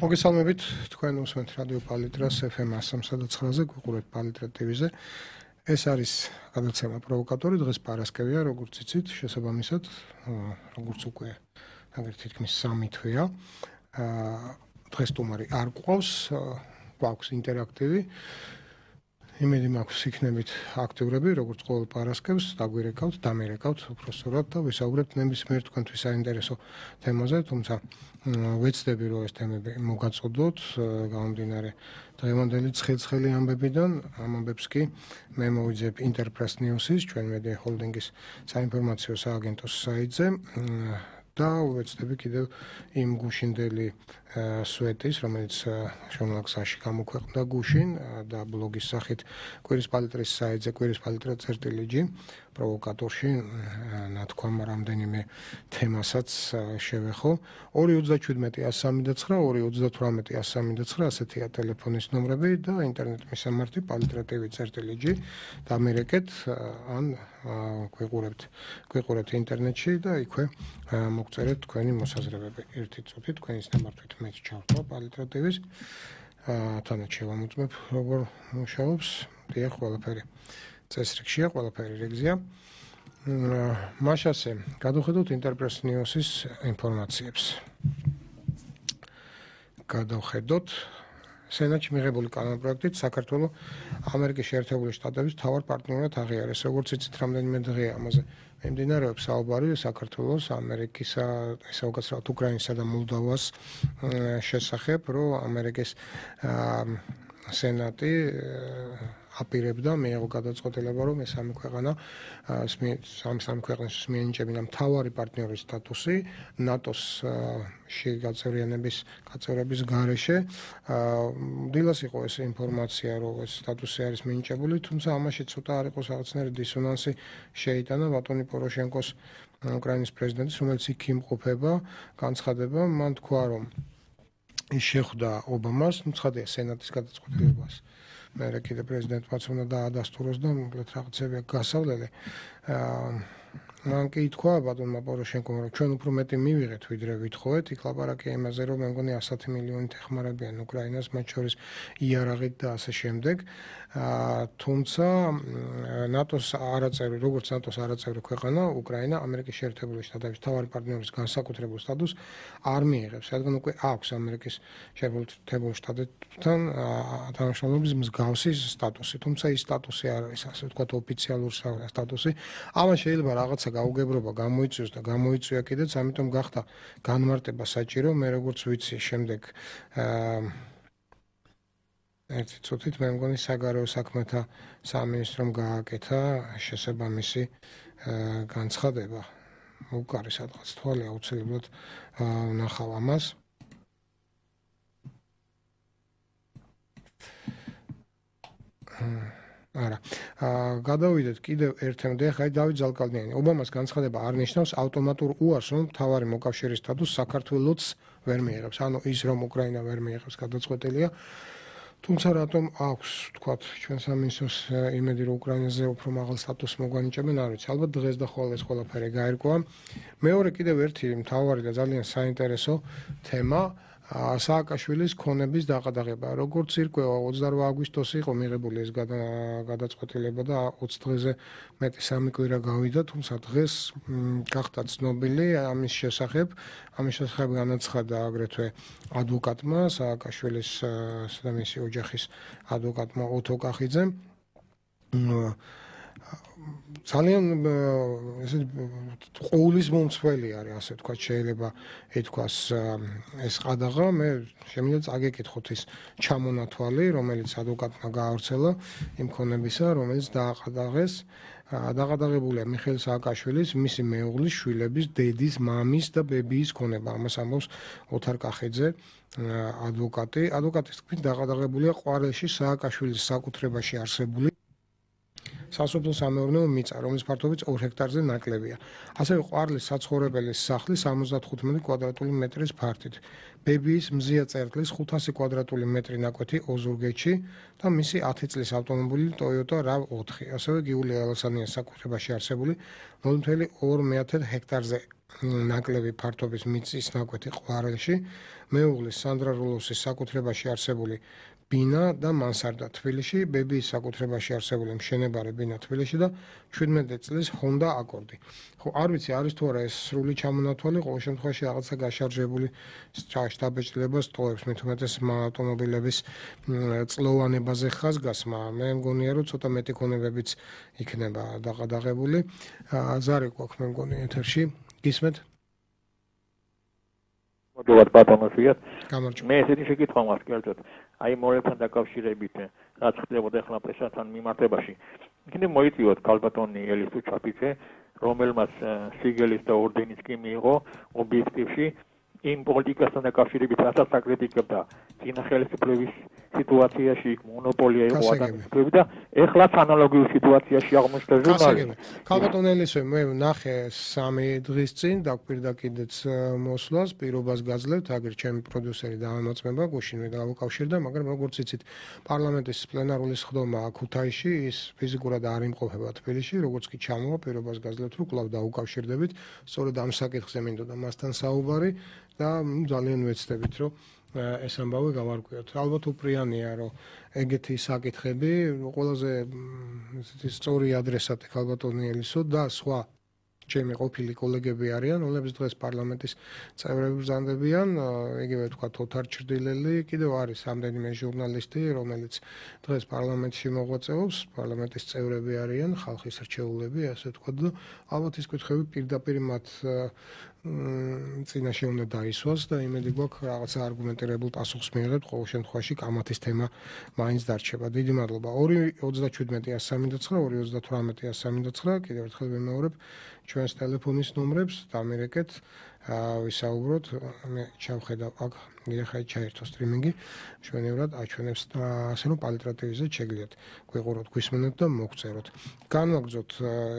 მოგესალმებით თქვენ უსმენთ რადიო პალიტრას FM 103-ზე გვიყურებთ პალიტრა TV-ზე. ეს არის გადაცემა პროვოკატორი დღეს პარასკევია, როგორც იცით, შესაბამისად, როგორც უკვე აგერ თითქმის 3 თვეა. აა დღეს თუმარი არ ყავს, გვაქვს ინტერაქტივი. იმედი მაქვს იქნებით აქტიურები, როგორც ყოველ პარასკევს, დაგვირეკავთ, დამერეკავთ უბრალოდ და ვისაუბრებთ ნებისმიერ თქვენთვის საინტერესო თემაზე, თუმცა ვეცდები რომ ეს თემები მოგაწოდოთ, გამომდინარე დღევანდელი ცხელ-ცხელი ამბებიდან, ამ ამბებს კი მე მოვიძებ Interpress News-ის, ჩვენ მედი ჰოლდინგის საინფორმაციო სააგენტოს საიტზე. და ვეცდები კიდევ იმ გუშინდელი სვეტის, რომელიც შემოგსაში გამოქვეყნდა გუშინ და ბლოგის სახით კვირის პალიტრის საიტზე კვირის პალიტრი წერტილიჯი პროვოკატორში ნათქვამ რამდენიმე თემასაც შევეხო. 237-139 238-139 ასეთია ტელეფონის ნომრები და ინტერნეტ მისამართი წერტილიჯი დამერეკეთ ან გვიყურებთ გვიყურებთ ინტერნეტში და იქვე მოგწერეთ თქვენი მოსაზრებები. ერთი წუთი თქვენის ნამართვით მე ჩავთვა პალიტრატივის აა თანაც შევამოწმებ როგორ მუშაობს. დიახ ყველაფერი წესრიგშია ყველაფერი რეგზია მაშასე გადავხედოთ ინტერპრესნიოსის ინფორმაციებს გადავხედოთ სენატში მიღებული კანონპროექტით საქართველოს ამერიკის შეერთებული შტატების თავარ პარტნიორად აღიარეს. როგორც იცით, რამდენიმე დღეა ამაზე მიმდინარეობს საუბარი საქართველოს, ამერიკისა, ესე უკაცრავად უკრაინისა და მოლდოვას შესახებ, რომ ამერიკის სენატი აპირებდა. მეეღო გადაწყვეტილება რომ ეს სამი ქვეყანა სამი სამი ქვეყნის მიენიჭებინა მთავარი პარტნიორის სტატუსი ნატოს ში გაწევრიანების გაწევრების გარეშე. დილას იყო ეს ინფორმაცია რომ ეს სტატუსი არის მიენიჭებული თუმცა ამაში ცოტა არ იყო რაღაცნაირი დისონანსი შეიტანა. ბატონი პოროშენკოს უკრაინის პრეზიდენტის რომელიც იქ იმყოფება განცხადება. მან თქვა რომ ის შეხვდა ობამას, ну, ცხადია, სენატის გადაწყვეტილებას. მე რა კიდე პრეზიდენტმაც უნდა დაადასტუროს და მოკლედ რაღაცები გასავლელე. აა მან კი თქვა ბატონმა პოროშენკომ რომ ჩვენ უფრო მეტი მივიღეთ ვიდრე ვითხოვეთ იქ ლაპარაკია იმაზე რომ მე მგონი 110 მილიონი ეხმარებიან უკრაინას მათ შორის იარაღით და ასე შემდეგ. აა თუმცა ნატოს არაწევრი როგორც ნატოს არაწევრი ქვეყანა უკრაინა ამერიკის შეერთებული შტატების თავარი პარტნიორის განსაკუთრებულ სტატუსს არ მიიღებს. რადგან უკვე აქვს ამერიკის შეერთებული შტატებთან თანამშრომლობის მსგავსი სტატუსი. თუმცა ის სტატუსი არ არის ასე ვთქვათ ოფიციალური სტატუსი. ამან შეიძლება რაღაცა რაღაცა გაუგებრობა გამოიწვიოს და გამოიწვია კიდეც, ამიტომ გახდა განმარტება საჭირო, მე როგორც ვიცი, შემდეგ აა ერთი წუთით მე მგონი საგარეო საქმეთა სამინისტრომ გააკეთა შესაბამისი განცხადება. უკარი სადღაც თვალი აუცილებლად ნახავ ამას. აა არა. აა გადავიდეთ კიდევ ერთემდე, ხაი დავით ზალკალნიანი. ობამას განცხადება არ ნიშნავს ავტომატურ უარს, რომ თავარი მოკავშირის სტატუსს საქართველოს ვერ მიიღებს. ანუ ის რომ უკრაინა ვერ მიიღებს გადაწყვეტილია. თუმცა რატომ აქვს, თქვათ, ჩვენ სამინისტროს იმედი რომ უკრაინაზე უფრო მაღალ სტატუსს მოგვანიჭებენ, არ ვიცი. ალბათ დღეს და ხოლმე ეს ყველაფერი გაირკვა. მეორე კიდევ ერთი მთავარი და ძალიან საინტერესო თემა სააკაშვილის ქონების დაყადაღება. როგორც ირკვევა 28 აგვისტოს იყო მიღებული ეს გადაწყვეტილება და 20 დღეზე მეტი სამი კვირა გავიდა, თუმცა დღეს გახდა ცნობილი ამის შესახებ, ამის შესახებ განაცხადა აგრეთვე ადვოკატმა სააკაშვილის სამისი ოჯახის ადვოკატმა ოთო კახიძემ. ძალიან ესე ყოლის მომცველი არის ასე თქვა შეიძლება ეთქვას ეს ყადაღა. მე შემიძლია წაგეკითხოთ ის ჩამონათვალი რომელიც ადვოკატმა გაავრცელა იმ ქონებისა რომელიც დააყადაღეს. დაღადაღებულია მიხეილ სააკაშვილის მისი მეუღლის შვილების დედის მამის და ბებიის ქონება. ამას ამბობს ოთარ კახეძე ადვოკატი. ადვოკატის თქმით დაღადაღებულია ყვარეში სააკაშვილის საკუთრებაში არსებული სასოფლო სამეურნეო მიწა, რომლის ფართობიც 2 ჰექტარზე ნაკლებია. ასევე ყვარლის საცხოვრებელი სახლი 75 კვადრატული მეტრის ფართით. ბებიის მზია წერტლის 500 კვადრატული მეტრი ნაკვეთი ოზურგეთში და მისი 10 წლის ავტომობილი Toyota RAV4. ასევე გიული ალასანიას საკუთრებაში არსებული 0.2 ჰექტარზე ნაკლები ფართობის მიწის ნაკვეთი ყვარელში მეუღლის სანდრა როლოსის საკუთრებაში არსებული ბინა და მანსარდა თბილისში, ბებიის საკუთრებაში არსებული მშენებარე ბინა თბილისში და 17 წლის Honda Accord. ხო, არ ვიცი, არის თუ არა ეს სრული ჩამონათვალი, ყოველ შემთხვევაში რაღაცა გაშარჟებული შტაბეჭდილებას ტოვებს, მე თუმეტეს ავტომობილების წლოვანებაზე ხაზგასმა, მე მგონია რომ ცოტა მეტი ქონებებიც იქნება დაყადაღებული. ზარი გვაქვს მე მგონი ეთერში. გისმენთ? მოდულად ბატონოსია. გამარჯობა. მე ესეთი შეკითხვა მაქვს კერძოდ. აი მორელთან დაკავშირებით რაც ხდებოდა ახლა პრესასთან მიმართებაში. იქნებ მოიწვიოთ კალბატონი ელისუ ჩაფიცე, რომელმაც სიგელის და ორდენის კი მიიღო ობიექტივში იმ პოლიტიკასთან დაკავშირებით რასაც აკრიტიკებდა ძინა ხელისუფლების სიტუაციაში მონოპოლია იყო ადამიანები და ეხლაც ანალოგიურ სიტუაციაში აღმოჩნდა ჟურნალი. კალბატონელისო მე ნახე სამი დღის წინ დაგვირდა კიდეც მოსვლას, პირობას გაძლევთ, აგერ ჩემი პროდიუსერი დაამოწმება, გუშინვე დავუკავშირდა, მაგრამ როგორც იცით, პარლამენტის პლენარული სხდომა ქუთაისში ის ფიზიკურად არ იმყოფება თბილისში, როგორც კი ჩამოვა პირობას გაძლევთ, რომ კვლავ დაუკავშირდებით, სწორედ ამ საკითხზე მინდოდა მასთან საუბარი. და ძალიან ვეცდებით რომ ეს ამბავი გავარკვიოთ. ალბათ უპრიანია რომ ეგეთი საკითხები ყველაზე ესეთი სწორი ადრესატი ალბათონიელისო და სხვა ჩემი ყოფილი კოლეგები არიან, რომლებიც დღეს პარლამენტის წევრები ბრძანდებიან, იგივე თქვა თოთარ ჩრდილელი, კიდევ არის ამდენიმე ჟურნალისტი, რომელიც დღეს პარლამენტში მოღვაწეობს, პარლამენტის წევრები არიან, ხალხის რჩეულები, ასე თქვა და ალბათ ის კითხები პირდაპირ მათ წინაშე უნდა დაისვას და იმედი გვაქვს რაღაცა არგუმენტირებულ პასუხს მიიღებთ ყოველ შემთხვევაში კამათის თემა მაინც დარჩება. დიდი მადლობა. 2.37.139 2.38.139 კიდევ ერთხელ ვიმეორებ ჩვენს ტელეფონის ნომრებს დამირეკეთ. ვისაუბროთ. მე ჩავხედავ აქ მიხაი ჩაერთო სტრიმინგი. ჩვენევრად აჩვენებს ასე რომ პალიტრატივიზე შეგლიათ გვიყუროთ გვისმენთ და მოგწეროთ განვაგზოთ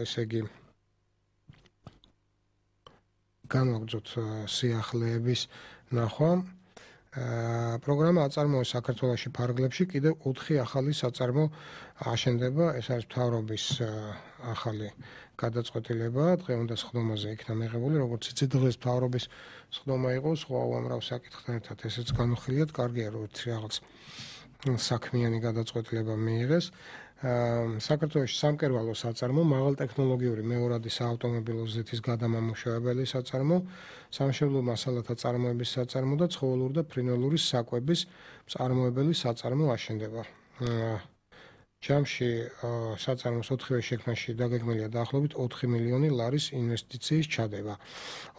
ესე იგი განვაგზოთ სიახლეების ნახვა. პროგრამა აწარმოეს საქართველოსი ფარგლებში კიდევ 4 ახალი საწარმო აშენდება. ეს არის მთავრობის ახალი გადაწყვეტილება. დღევანდელ სხდომაზე იქნა მიღებული როგორც იცით დღეს მთავრობის სხდომა იყო. სხვა უამრავ საკითხთან ერთად ესეც განხილიათ. კარგია რომ რაღაც საქმიანი გადაწყვეტილება მიიღეს საქართველოს სამკერვალო საწარმო, მაღალტექნოლოგიური მეორადი საავტომობილო ზეთის გადამამუშავებელი საწარმო, სამშობლო მასალათა წარმოების საწარმო და ცხოველური და ფრინველური საკვების წარმოებელი საწარმო აშენდება. ჯამში საწარმოს 4-ვე შექმნაში დაგეგმილია დაახლოებით 4 მილიონი ლარის ინვესტიციის ჩადება.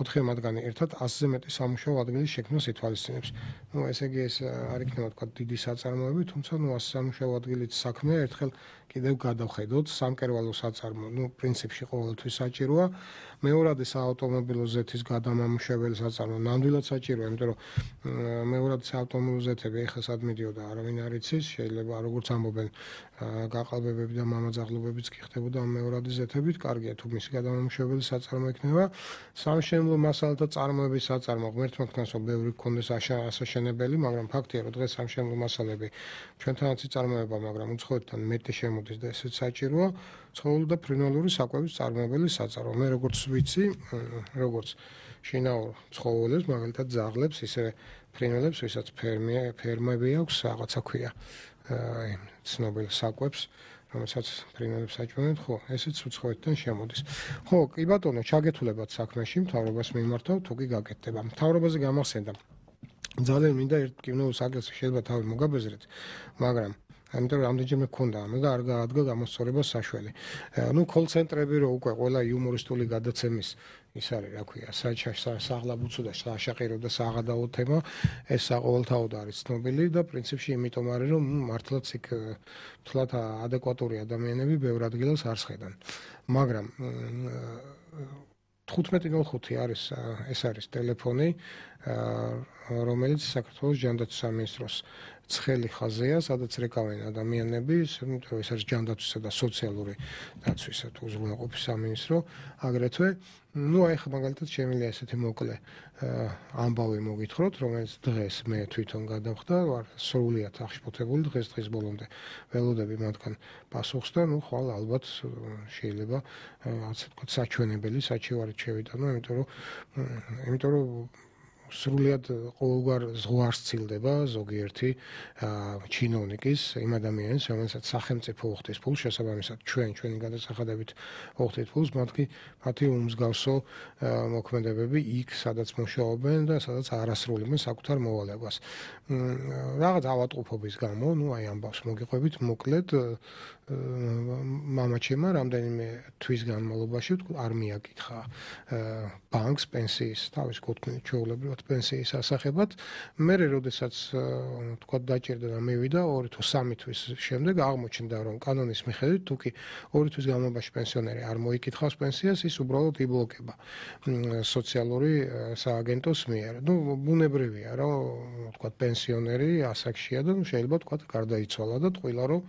4 მათგანი ერთად 100-ზე მეტი სამუშაო ადგილის შექმნას ითვალისწინებს. ну ესე იგი ეს არ იქნება თქვა დიდი საწარმოები, თუმცა ну 100 სამუშაო ადგილით საქმე ერთხელ კიდევ გადავხედოთ სამკერვალო საწარმო. ну პრინციპში ყოველთვის საჭიროა. მეორადი საავტომობილო ზეთის გადამამუშავებელი საწარმო ნამდვილად საჭიროა, იმიტომ რომ მეორადი საავტომობილო ზეთები ეხლა სად მიდიოდა, არავინ არ იცის, შეიძლება როგორც ამბობენ გაყალბებები და მამაძაღლობებიც კი ხდებოდა ამ მეორადი ზეთებით, კარგია თუ მისი გადამამუშავებელი საწარმო იქნება. სამშენებლო მასალათა წარმოების საწარმო ღმერთმა თქვენსო ბევრი გქონდეს ასაშენებელი, მაგრამ ფაქტია, რომ დღეს სამშენებლო მასალები ჩვენთანაც იწარმოება, მაგრამ უცხოეთთან მეტი შემოდის და ესეც საჭიროა. ცხოველ და ფრინველური საკვების წარმოებელი საწარმო. მე როგორც ვიცი, როგორც შინაურ ცხოველებს, მაგალითად ზაღლებს, ისე ფრინველებს, ვისაც ფერმია, ფერმები აქვს, რაღაცა ქვია. აი, ცნობილ საკვებს, რომელსაც ფრინველებს აჭმევენ, ხო, ესეც უცხოეთიდან შემოდის. ხო, კი ბატონო, ჩაგეთულებათ საქმეში, მთავრობას მიმართავ, თუ კი გაკეთდება. მთავრობაზე გამახსენდა. ძალიან მინდა ერთ კინოს აგეს შეიძლება თავი მოგაბეზრეთ, მაგრამ ამიტომ რამდენჯერმე გქონდა ამ და არ გაადგა გამოსწორება საშველი. ნუ კოლ ცენტრები რო უკვე ყველა იუმორისტული გადაცემის ის არის, რა ქვია, საჩაშა საღლაბუცო და შაშაყირო და საღადაო თემა, ეს საყოველთაოდ არის ცნობილი და პრინციპში იმიტომ არის, რომ მართლაც იქ თლათ ადეკვატური ადამიანები ბევრ ადგილას არ შეხედან. მაგრამ 1505 არის ეს არის ტელეფონი, რომელიც საქართველოს ჯანდაცვის სამინისტროს ცხელი ხაზია, სადაც რეკავენ ადამიანები, იმიტომ რომ ეს არის ჯანდაცვისა და სოციალური დაცვის თუ უზრუნველყოფის სამინისტრო, აგრეთვე ну აი ხა მაგალითად შემიძლია ესეთი მოკლე ამბავი მოგითხროთ, რომელიც დღეს მე თვითონ გადავხდა, ვარ სრულიად აღშფოთებული დღეს დღის ბოლომდე. ველოდები მათგან პასუხს და ну ხვალ ალბათ შეიძლება ასე ვთქვათ საჩვენებელი საჩივარი შევიტანო, იმიტომ რომ იმიტომ რომ სრულიად ყოველგვარ ზღვარს ცილდება ზოგიერთი ჩინოვნიკის იმ ადამიანის, რომელსაც სახელმწიფო უხდის ფულს შესაბამისად ჩვენ ჩვენი გადასახადებით უხდით ფულს, მათი მათი უმსგავსო მოქმედებები იქ, სადაც მუშაობენ და სადაც არასრულებენ საკუთარ მოვალებას. რაღაც ავატყოფობის გამო, ну აი ამბავს მოგიყვებით მოკლედ მამაჩემა რამდენიმე თვის განმავლობაში არ მიაკითხა ბანკს პენსიის თავის კუთვნილ ჩეულებრივად პენსიის ასახებად. მე როდესაც თქვა დაჭერდა და მივიდა 2 თუ 3 თვის შემდეგ აღმოჩნდა რომ კანონის მიხედვით თუ კი 2 თვის განმავლობაში პენსიონერი არ მოიკითხავს პენსიას ის უბრალოდ იბლოკება სოციალური სააგენტოს მიერ. ну ბუნებრივია რომ თქვა პენსიონერი ასაკშია და შეიძლება თქვა გარდაიცვალა და თყილა რომ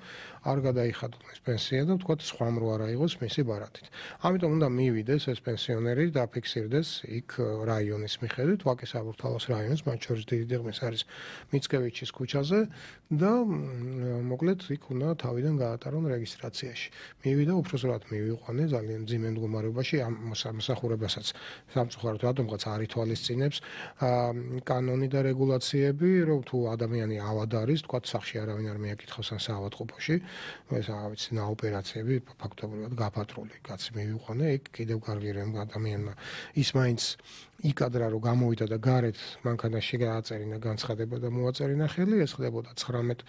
არ გადაიხადოს ეს პენსია და ვთქვათ სხვამ რო არა იყოს მისი ბარათით. ამიტომ უნდა მივიდეს ეს პენსიონერი და ფიქსირდეს იქ რაიონის მიხედვით, ვაკის აბურთალოს რაიონის, მათ შორის დიდი დიღმის არის მიცკევიჩის ქუჩაზე და მოკლედ იქ უნდა თავიდან გაატარონ რეგისტრაციაში. მივიდა უბრალოდ მივიყვანე ძალიან ძიმე მდგომარეობაში ამ მოსახურებასაც სამწუხაროდ რატომღაც არ ითვალისწინებს კანონი და რეგულაციები, რომ თუ ადამიანი ავად არის, თქვათ სახში არავინ არ მიაკითხავს ან საავადმყოფოში, ეს რა ვიცი, ნა ოპერაციები ფაქტობრივად გაფატრული. კაცი მივიყვანე, იქ კიდევ კარგი რემ ადამიანმა ის მაინც იკადრა რომ გამოვიდა და გარეთ მანქანაში გააწერინა განცხადება და მოაწერინა ხელი, ეს ხდებოდა 19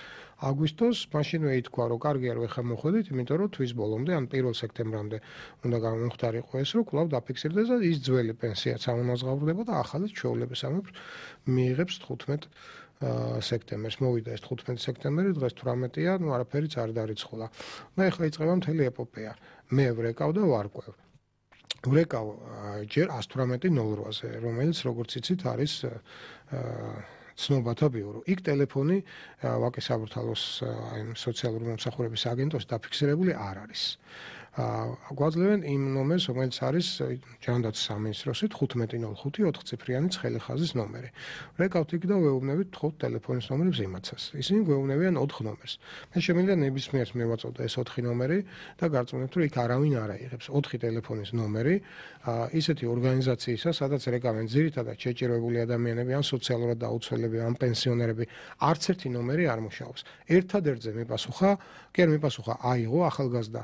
აგვისტოს, მაშინვე ითქვა რომ კარგი არ ვეხა მოხვედით, იმიტომ რომ თვის ბოლომდე ან 1 სექტემბრამდე უნდა გამომხდარიყო ეს, რომ კვლავ დაფიქსირდეს და ის ძველი პენსიაც აუნაზღავრდება და ახალი ჩვეულებებს ამებს მიიღებს 15 სექტემბერს მოვიდა ეს 15 სექტემბერი დღეს 18-ია, ნუ არაფერიც არ დარიცხულა. მე ახლა იწყება მთელი ეპოპეა. მე ვრეკავ და ვარკვევ. ვრეკავ ჯერ 118-08-ზე, რომელიც როგორც იცით არის ცნობათა ბიურო. იქ ტელეფონი ვაკის საბურთალოს აი სოციალური მომსახურების აგენტოს დაფიქსირებული არ არის. გვაძლევენ იმ ნომერს, რომელიც არის ჯანდაც სამინისტროსი 1505 ციფრიანი ცხელი ხაზის ნომერი. რეკავთ იქ და ვეუბნებით 5 ტელეფონის ნომერებს იმაცას. ისინი გვეუბნებიან 4 ნომერს. მე შემიძლია ნებისმიერს მივაწოდო ეს 4 ნომერი და გარწმუნებთ, რომ იქ არავინ არ აიღებს 4 ტელეფონის ნომერი. ისეთი ორგანიზაციისა, სადაც რეკავენ ძირითადად შეჭირებული ადამიანები, ან სოციალურად დაუცველები, ან პენსიონერები, არც ერთი ნომერი არ მუშაობს. ერთადერთზე მიპასუხა, კი არ მიპასუხა, აიღო ახალგაზრდა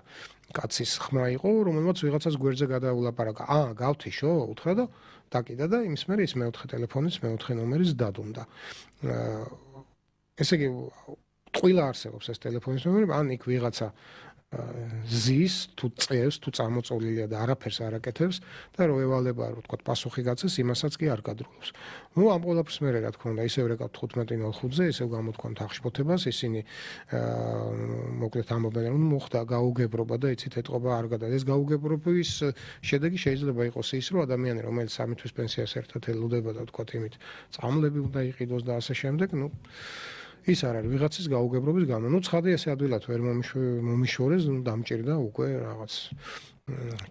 კაცის ხმა იყო, რომელმაც ვიღაცას გვერდზე გადაულაპარაკა. აა, გავთიშო, უთხრა და დაკიდა და იმის მერე ის მეოთხე ტელეფონის მეოთხე ნომერის დადუმდა. აა ესე იგი, ტყილა არსებობს ეს ტელეფონის ნომერი, ან იქ ვიღაცა ზის თუ წევს თუ წამოწოლილია და არაფერს არ აკეთებს და რო ევალება რომ თქვა პასუხი გაცეს იმასაც კი არ გადრულობს. ნუ ამ ყველაფერს მე რა თქმა უნდა ისევ რეკავ 15.05-ზე ისევ გამოთქვამთ აღშფოთებას ისინი აა მოკლედ ამბობენ რომ მოხდა გაუგებრობა და იცით ეთყობა არ გადა ეს გაუგებრობის შედეგი შეიძლება იყოს ის რომ ადამიანი რომელიც სამი თვის პენსიას ერთად ელოდება და თქვა იმით წამლები უნდა იყიდოს და ასე შემდეგ ნუ ის არ არის ვიღაცის გაუგებრობის გამო. ნუ ცხადია ესე ადვილად ვერ მომიშორეს, ნუ დამჭირდა უკვე რაღაც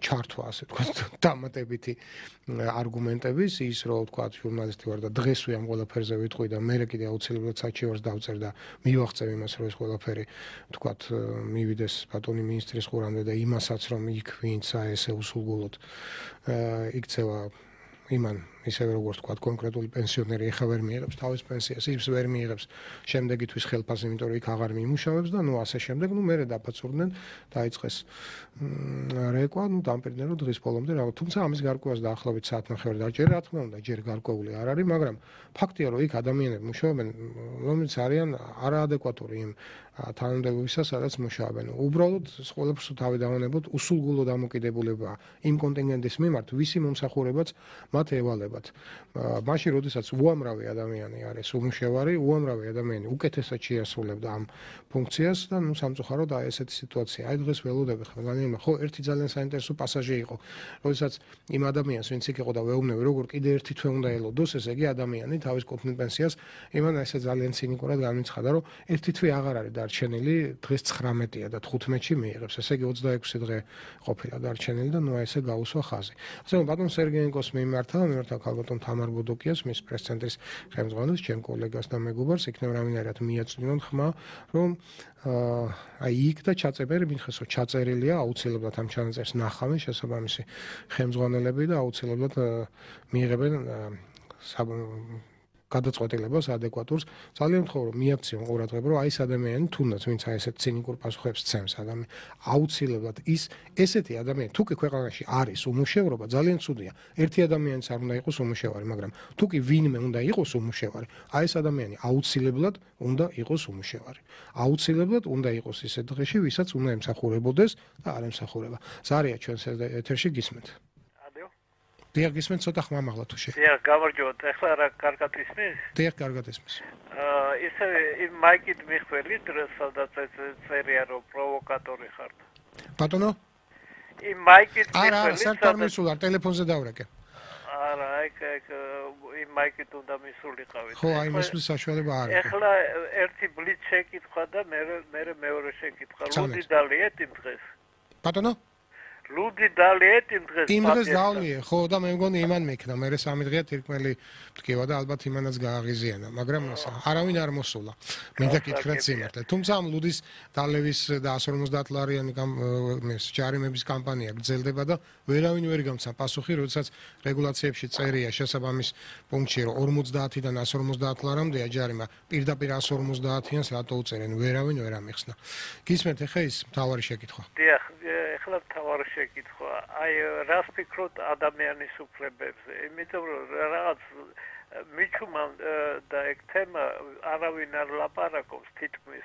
ჩართვა ასე თქვა დამატებითი არგუმენტების ის რომ თქვა ჟურნალისტი ვარ და დღესვე ამ ყველაფერზე ვიტყვი და მე კიდე აუცილებლად საჩივარს დავწერ და მივახცევ იმას რომ ეს ყველაფერი თქვა მივიდეს ბატონი მინისტრის ყურამდე და იმასაც რომ იქ ვინც აესე უსულგულოდ იქცევა იმან ისევე როგორც თქვა კონკრეტული პენსიონერი ეხა ვერ მიიღებს თავის პენსიას, ის ვერ მიიღებს შემდეგი თვის ხელფასი, იმიტომ რომ იქ აღარ მიმუშავებს და ნუ ასე შემდეგ, ნუ მერე დაფაცურდნენ, დაიწყეს რეკვა, ნუ დამპირდნენ რომ დღის ბოლომდე რა, თუმცა ამის გარკვევას დაახლოებით საათნახევარი დაჭერ, რა თქმა უნდა, ჯერ გარკვეული არ არის, მაგრამ ფაქტია რომ იქ ადამიანები მუშაობენ, რომელიც არიან არაადეკვატური იმ თანამდებობისა, სადაც მუშაობენ. უბრალოდ ყველაფერს თავი დავანებოთ, უსულგულო დამოკიდებულება იმ კონტინენტის მიმართ, ვისი მომსახურებაც მათ ევალება. აუცილებლად მაშინ როდესაც უამრავი ადამიანი არის უმუშევარი, უამრავი ადამიანი უკეთესად შეასრულებდა ამ ფუნქციას და ნუ სამწუხაროდ აი ესეთი სიტუაცია. აი დღეს ველოდები ხარ განიმა ხო ერთი ძალიან საინტერესო პასაჟი იყო. როდესაც იმ ადამიანს ვინც იქ იყო და ვეუბნები როგორ კიდე ერთი თვე უნდა ელოდოს, ესე იგი ადამიანი თავის კუთვნილ პენსიას იმან ესე ძალიან ცინიკურად განიცხადა, რომ ერთი თვე აღარ არის დარჩენილი, დღეს 19-ია და 15-ში მიიღებს. ესე იგი 26 დღე ყოფილა დარჩენილი და ნუ აი ესე გაუსვა ხაზი. ასე რომ ბატონ სერგეენკოს მიმართა, მიმართა ქალბატონ თამარ ბუდოკიას, მის პრეს-ცენტრის ხელმძღვანელს, ჩემ კოლეგას და მეგობარს. იქნებ რამინერად მიაწვდინონ ხმა, რომ აი იქ და ჩაწებერი მითხესო ჩაწერილია აუცილებლად ამ ჩანაწერს ნახავენ შესაბამისი ხელმძღვანელები და აუცილებლად მიიღებენ გადაწყვეტილებას ადეკვატურს. ძალიან მხოლოდ რომ მიაქციონ ყურადღება რომ აი ეს ადამიანი თუნდაც ვინც აი ესეთ ცინიკურ პასუხებს ცემს ადამიანი აუცილებლად ის ესეთი ადამიანი თუ კი ქვეყანაში არის უმუშევრობა ძალიან ცუდია. ერთი ადამიანიც არ უნდა იყოს უმუშევარი მაგრამ თუ კი ვინმე უნდა იყოს უმუშევარი აი ეს ადამიანი აუცილებლად უნდა იყოს უმუშევარი. აუცილებლად უნდა იყოს ისეთ დღეში ვისაც უნდა ემსახურებოდეს და არ ემსახურება. ზარია ჩვენს ეთერში გისმენთ დიახ, გისმენთ ცოტა ხმამაღლა თუ შე. დიახ, გამარჯობათ. ახლა რა კარგად ისმის? დიახ, კარგად ისმის. აა, ისე მაიკით მიხველით, სადაც წერია რომ პროვოკატორი ხარ. ბატონო? იმ მაიკით მიხველით. არა, საერთოდ მისულა, ტელეფონზე დავრეკე. არა, აი, აი, იმ მაიკით უნდა მისულიყავით. ხო, აი, მისulis საშუალება არის. ახლა ერთი ბლიც შეკითხვა და მე მე მეორე შეკითხვა. რუდი დალიეთ იმ დღეს. ბატონო? ლუდი დალიეთ იმ დღეს იმ დღეს დავლიე ხო და მე მგონი იმან მექნა. მე სამი დღეა თირკმელი თქვა და ალბათ იმანაც გააღიზიანა მაგრამ არავინ არ მოსულა. მე და კითხრათ სიმართლე. თუმცა ამ ლუდის დალევის და 150 ლარიანი ეს ჯარიმების კამპანია გრძელდება და ვერავინ ვერ გამცა პასუხი როდესაც რეგულაციებში წერია შესაბამის პუნქტში რომ 50-დან 150 ლარამდეა ჯარიმა პირდაპირ 150-იანს რატო უწერენ? ვერავინ ვერ ამიხსნა. გისმენთ ახლა ის მთავარი შეკითხვა. დიახ ახლა თავარი შეკითხვა. აი რას ფიქრობთ ადამიანის უფლებებზე? იმიტომ რომ რაღაც მიჩუმან და ეგ თემა არავინ არ ლაპარაკობს თითქმის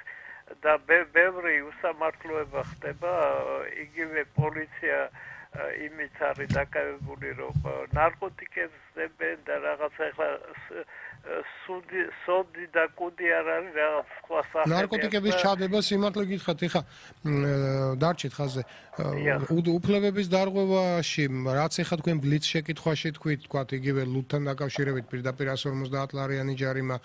და ბევრი უსამართლოება ხდება იგივე პოლიცია იმით არის დაკავებული რომ ნარკოტიკებს დებენ და რაღაც ახლა სუდი სოდი და კუდი არ არის რაღაც სხვა სახე ნარკოტიკების ჩადება სიმართლე გითხრათ ეხა დარჩით ხაზე უფლებების დარღვევაში რაც ეხა თქვენ ბლიც შეკითხვაში თქვით თქვათ იგივე ლუთთან დაკავშირებით პირდაპირ 150 ლარიანი ჯარიმა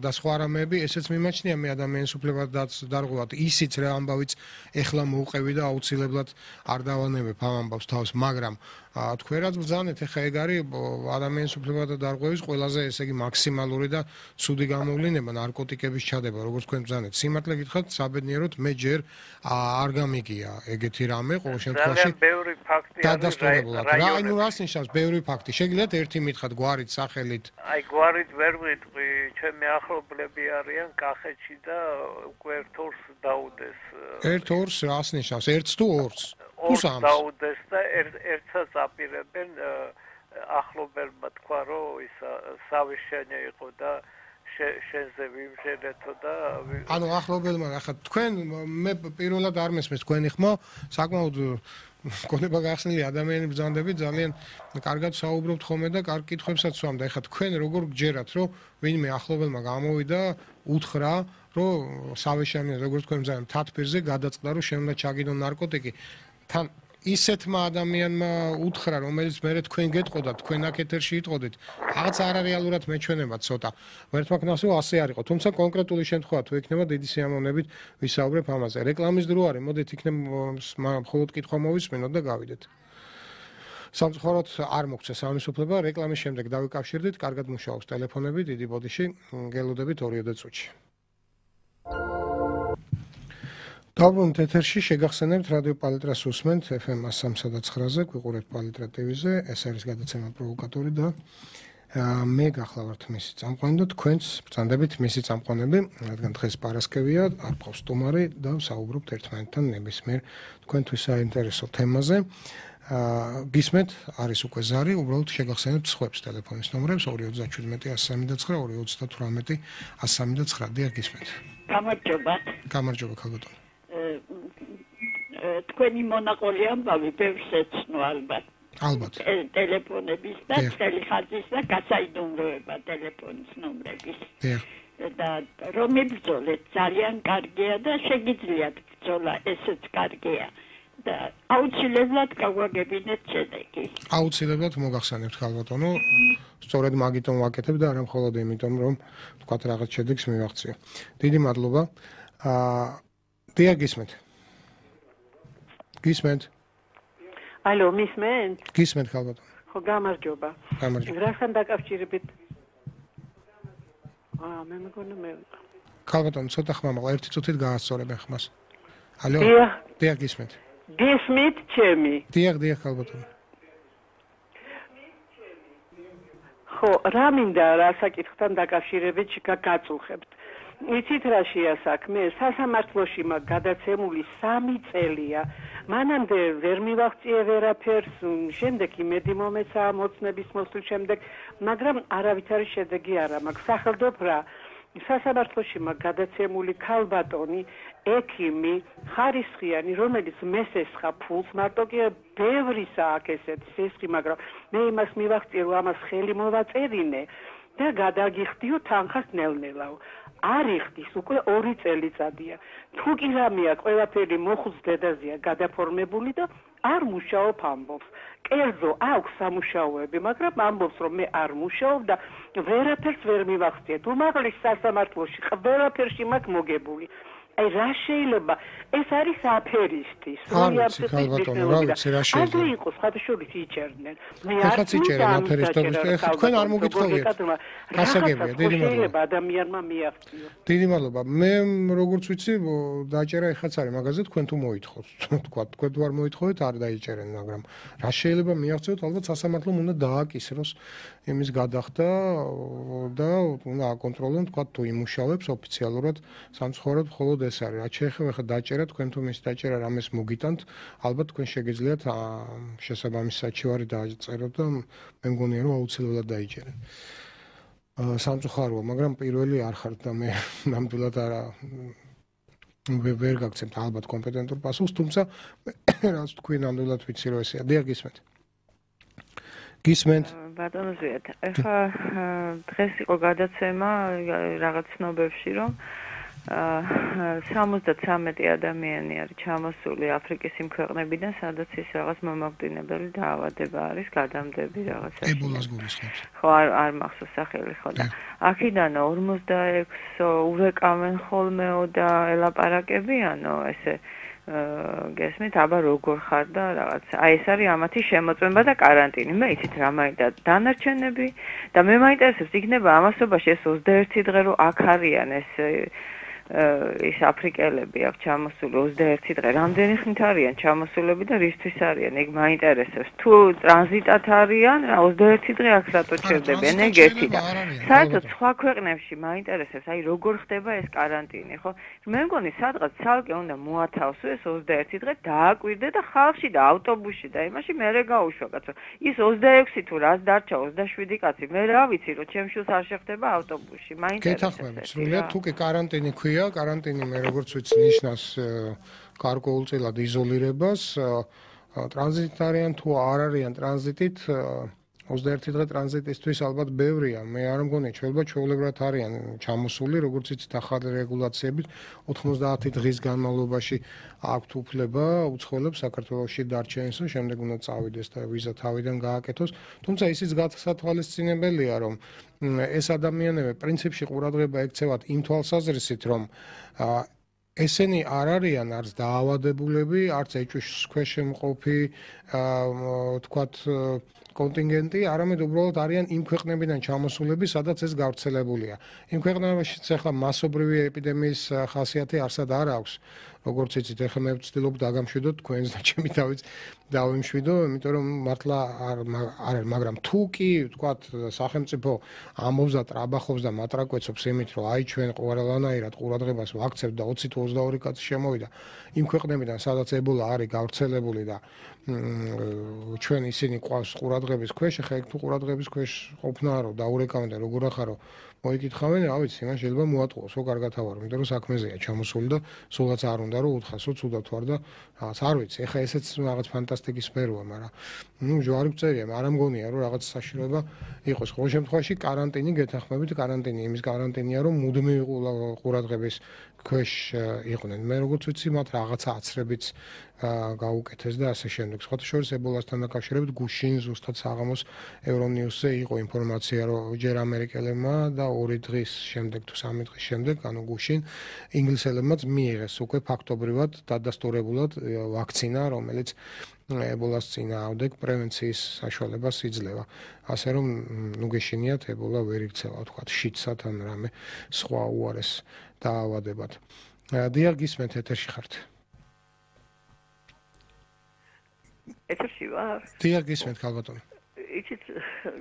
და სხვა რამეები ესეც მიმაჩნია მე ადამიანის უფლებად დარღვევად. ისიც რა ამბავიც ეხლა მოუყევი და აუცილებლად არ დავანებებ ამ ამბავს თავს მაგრამ თქვენ რაც ბრძანეთ ახლა ეგ არის ადამიანის უფლებათა დარღვევის ყველაზე ესე იგი მაქსიმალური და ცუდი გამოვლინება ნარკოტიკების ჩადება როგორც თქვენ ბრძანეთ. სიმართლე გითხრათ საბედნიეროდ მე ჯერ არ გამიგია ეგეთი რამე ყოველ შემთხვევაში ძალიან ბევრი ფაქტი არის დადასტურებულად. რა აი ნუ რას ნიშნავს? ბევრი ფაქტი. შეგიძლიათ ერთი მითხრათ გვარით სახელით? აი გვარით ვერ ვიტყვი. ჩემი ახლობლები არიან კახეთში და უკვე ერთ ორს დაუდეს ერთ ორს რას ნიშნავს? ერთს თუ ორს ორს დაუდეს და ერთსაც აპირებენ ახლობელმა თქვა რომ ის სავიშენე იყო და შენზე ვიმშენეთო და ანუ ახლობელმა ახლა თქვენ მე პირველად არ მესმის თქვენი ხმა საკმაოდ კონება გახსნილი ადამიანი ბრძანდები ძალიან კარგად საუბრობთ ხოლმე და კარგ კითხვებსაც სვამ და ახლა თქვენ როგორ გჯერათ რომ ვინმე ახლობელმა გამოვიდა უთხრა რომ სავიშენე როგორც თქვენ ბრძანდებით თათფირზე გადაწყდა რომ უნდა ჩაგიდონ ნარკოტიკი თან ისეთმა ადამიანმა უთხრა რომელიც მე თქვენ გეტყოდა თქვენ აქ ეთერში იტყოდით. რაღაც არარეალურად მეჩვენება ცოტა. ვერტმა ქნასო ასე არისო თუმცა კონკრეტული შემთხვევა თუ იქნება დიდი სიამოვნებით ვისაუბრებ ამაზე. რეკლამის დრო არის. მოდით იქნებ მხოლოდ კითხვა მოვისმენოთ და გავიდეთ. სამწუხაროდ არ მოგწეს ამის უფლება რეკლამის შემდეგ დავიკავშირდით. კარგად მუშაობს ტელეფონები. დიდი ბოდიში. გელოდებით 2 წუთში დავბრუნდით ეთერში შეგახსენებთ რადიო პალიტრას უსმენთ FM 103-ზე გვიყურებთ პალიტრა TV-ზე ეს არის გადაცემა პროვოკატორი და მე გახლავართ მისი წამყვანი და თქვენც ბრძანდებით მისი წამყვანები. რადგან დღეს პარასკევია არ ყავს სტუმარი და საუბრობთ ერთმანეთთან ნებისმიერ თქვენთვის საინტერესო თემაზე. აა გისმენთ არის უკვე ზარი. უბრალოდ შეგახსენებთ სხვებს ტელეფონის ნომრებს. 237 139 238 139 დიახ გისმენთ. გამარჯობა. გამარჯობა ქალბატონო თქვენი მონაყოლი ამბავი ბევრს ეცნო ალბათ. ალბათ. ტელეფონების და წელი ხაზის და გასაიდუმლოება ტელეფონის ნომრების. დიახ. და რომ იბრძოლეთ ძალიან კარგია და შეგიძლიათ ბრძოლა ესეც კარგია. და აუცილებლად გავაგებინეთ შედეგი. აუცილებლად მოგახსენებთ ხალბატონო. სწორედ მაგიტომ ვაკეთებ და არა მხოლოდ იმიტომ რომ თქვა რაღაც შედეგს მივახციო. დიდი მადლობა. აა დიახ გისმენთ. ალო, მისმენთ? გისმენთ ხალბატონო. ხო, გამარჯობა. გამარჯობა. რასთან დაკავშირებით? აა, მე მგონი მე ხალბატონო, ცოტა ხმა მოყვა, ერთი წუთით გაასწორებენ ხმას. ალო. დიახ. დიახ გისმენთ. გისმით ჩემი? დიახ, დიახ ხალბატონო. ხო, რა მინდა რა საკითხთან დაკავშირებით გაგაწუხებთ? იცით რა შეასაქმე? სასამართლოში მაგ გადაცემული 3 წელია. მანამდე ვერ მივაღწიე ვერაფერს, შემდეგ იმედი მომეცა მოცნების მოსულ შემდეგ, მაგრამ არავითარი შედეგი არა მაქვს. სახელდობ რა? სასამართლოში მაგ გადაცემული ქალბატონი ექიმი ხარისხიანი რომელიც მესესხა ფულს მარტო კი ბევრისა აქ ესეთ სესხი მაგრამ მე იმას მივახციე რომ ამას ხელი მოვაწერინე და გადაგიხდიო თანხას ნელ-ნელავ არიხდის უკვე 2 წელიწადია. თუ კი რამეა, ყველაფერი მოხუც დედაზეა გადაფორმებული და არ მუშაობ ამბობს. კერძო აქვს სამუშაოები, მაგრამ ამბობს რომ მე არ მუშაობ და ვერაფერს ვერ მივახციეთ. უმაღლეს სასამართლოში ყველაფერში მაქვს მოგებული. აი რა შეიძლება? ეს არის ვიცი რა შეიძლება? აი იყოს ხათშორის იჭერდნენ. მე არ იჭერენ აფერისტობის ეხლა თქვენ არ მოგითხოვიეთ გასაგებია დიდი მადლობა. შეიძლება ადამიანმა მიაღწიოს დიდი მადლობა. მე როგორც ვიცი დაჭერა ეხაც არის მაგაზე თქვენ თუ მოითხოვთ. თქვა თქვენ თუ არ მოითხოვეთ არ დაიჭერენ მაგრამ რა შეიძლება მიაღწიოთ? ალბათ სასამართლომ უნდა დააკისროს. იმის გადახდა და უნდა აკონტროლონ თქვა თუ იმუშავებს ოფიციალურად სამცხარო მხოლოდ ეს არის. რაც შეეხება ხა დაჭერა, თქვენ თუ მის დაჭერა რამეს მოგიტანთ, ალბათ თქვენ შეგიძლიათ შესაბამის საჩივარი დააწეროთ და მე მგონია რომ აუცილებლად დაიჭერეთ. აა სამწუხაროა, მაგრამ პირველი არ ხართ და მე ნამდვილად არა ვერ გაგცემთ ალბათ კომპეტენტურ პასუხს, თუმცა რაც თქვენ ნამდვილად ვიცი რომ ესეა. დიახ გისმენთ. გისმენთ. ბატონო ზიათ, ეხა დღეს იყო გადაცემა რაღაც ცნობებში რომ 73 ადამიანი არის ჩამოსული აფრიკის იმ ქვეყნებიდან, სადაც ის რაღაც მომაგდინებელი დაავადება არის, გადამდები რაღაცა. ებოლას გულისხმობს. ხო, არ არ მახსოვს სახელი ხო და აქიდანო 46 ურეკავენ ხოლმეო და ელაპარაკებიანო, ესე გესმით, აბა როგორ ხარ და რაღაც. აი ეს არის ამათი შემოწმება და каранტინი. მე იცით რა მაინდა დანარჩენები და მე მაინტერესებს იქნება ამასობაში ეს 21 დღე რო აქ არიან ეს ის აფრიკელები აქვს ჩამოსული 21 დღე. რამდენი ხნით არიან ჩამოსულები და რისთვის არიან? ეგ მაინტერესებს. თუ ტრანზიტად არიან, 21 დღე აქ რატო ჩერდებიან? ეგ ერთი და საერთოდ სხვა ქვეყნებში მაინტერესებს, აი როგორ ხდება ეს каранტინი, ხო? მე მგონი სადღაც ცალკე უნდა მოათავსოს 21 დღე, დააკვირდე და ხალხში და ავტობუსში და იმაში მე რა გაუშვა კაცო. ის 26 თუ რას დარჩა 27 კაცი, მე რა ვიცი, რომ ჩემშულს არ შეხდება ავტობუსში. მაინტერესებს. გეთახმებით, სრულიად თუ კი каранტინი ქვია კარანტინია, каранტინი მე როგორც ვიცი ნიშნავს э, გარკვეულწილად იზოლირებას, э, ტრანზიტარიან თუ არ არიან ტრანზიტით э, 21 დღე ტრანზიტისთვის ალბათ ბევრია. მე არ მგონია შეიძლება ჩვეულებრივად არიან ჩამოსული, როგორც იცით, ახალი რეგულაციებით 90 დღის განმავლობაში აქვთ უფლება უცხოელებს საქართველოსში დარჩენსო, შემდეგ უნდა წავიდეს და ვიზა თავიდან გააკეთოს. თუმცა ისიც გასათვალისწინებელია, რომ ეს ადამიანები პრინციპში ყურადღება ექცევათ იმ თვალსაზრისით, რომ ესენი არ არიან არც დაავადებულები, არც ეჭვის ქვეშ შემყოფი, აა თქვათ კონტინგენტი, არამედ უბრალოდ არიან იმ ქვეყნებიდან ჩამოსულები, სადაც ეს გავრცელებულია. იმ ქვეყნებშიც ახლა მასობრივი ეპიდემიის ხასიათი არსად არ აქვს. როგორც იცით, ახლა მე ვცდილობ დაგამშვიდო თქვენს და ჩემი თავიც დავიმშვიდო, იმიტომ რომ მართლა არ არ მაგრამ თუ კი ვთქვათ სახელმწიფო ამბობს და ტრაბახობს და მატრაკვეცობს იმით, რომ აი ჩვენ ყველანაირად ყურადღებას ვაქცევთ და 20 თუ 22 კაცი შემოვიდა იმ ქვეყნებიდან, სადაც ებოლა არის გავრცელებული და ჩვენ ისინი ყავს ყურადღების ქვეშ, ახლა იქ თუ ყურადღების ქვეშ ყოფნა რო დაურეკავენ და როგორ ახარო მოიკითხავენ, რა ვიცი, მან შეიძლება მოატყუოს, ხო კარგად ავარ, იმიტომ რომ საქმეზეა ჩამოსული და სულაც არ უნდა რომ უთხასო ცუდად ვარ და რაღაც არ ვიცი, ახლა ესეც რაღაც ფანტასტიკის სფეროა, მაგრამ ნუ ჯვარი მწერია, არა მგონია რომ რაღაც საშიშროება იყოს. ყოველ შემთხვევაში კარანტინი გეთანხმებით, კარანტინი იმის კარანტინია რომ მუდმივი ყურადღების ქვეშ იყვნენ. მე როგორც ვიცი, მათ რაღაცა აცრებიც გაუკეთეს და ასე შემდეგ. სხვა შორის ებოლასთან დაკავშირებით გუშინ ზუსტად საღამოს ევრონიუსზე იყო ინფორმაცია, რომ ჯერ ამერიკელებმა და ორი დღის შემდეგ თუ სამი დღის შემდეგ, ანუ გუშინ ინგლისელებმაც მიიღეს უკვე ფაქტობრივად დადასტურებულად ვაქცინა, რომელიც ებოლას წინააღმდეგ პრევენციის საშუალებას იძლევა. ასე რომ ნუ გეშინიათ ებოლა ვერ იქცევა, თქვა შიცად ან რამე სხვა უარეს დაავადებად. დიახ, გისმენთ ეთერში ხართ. ეთერში ვარ? დიახ, გისმენთ ქალბატონო. იცით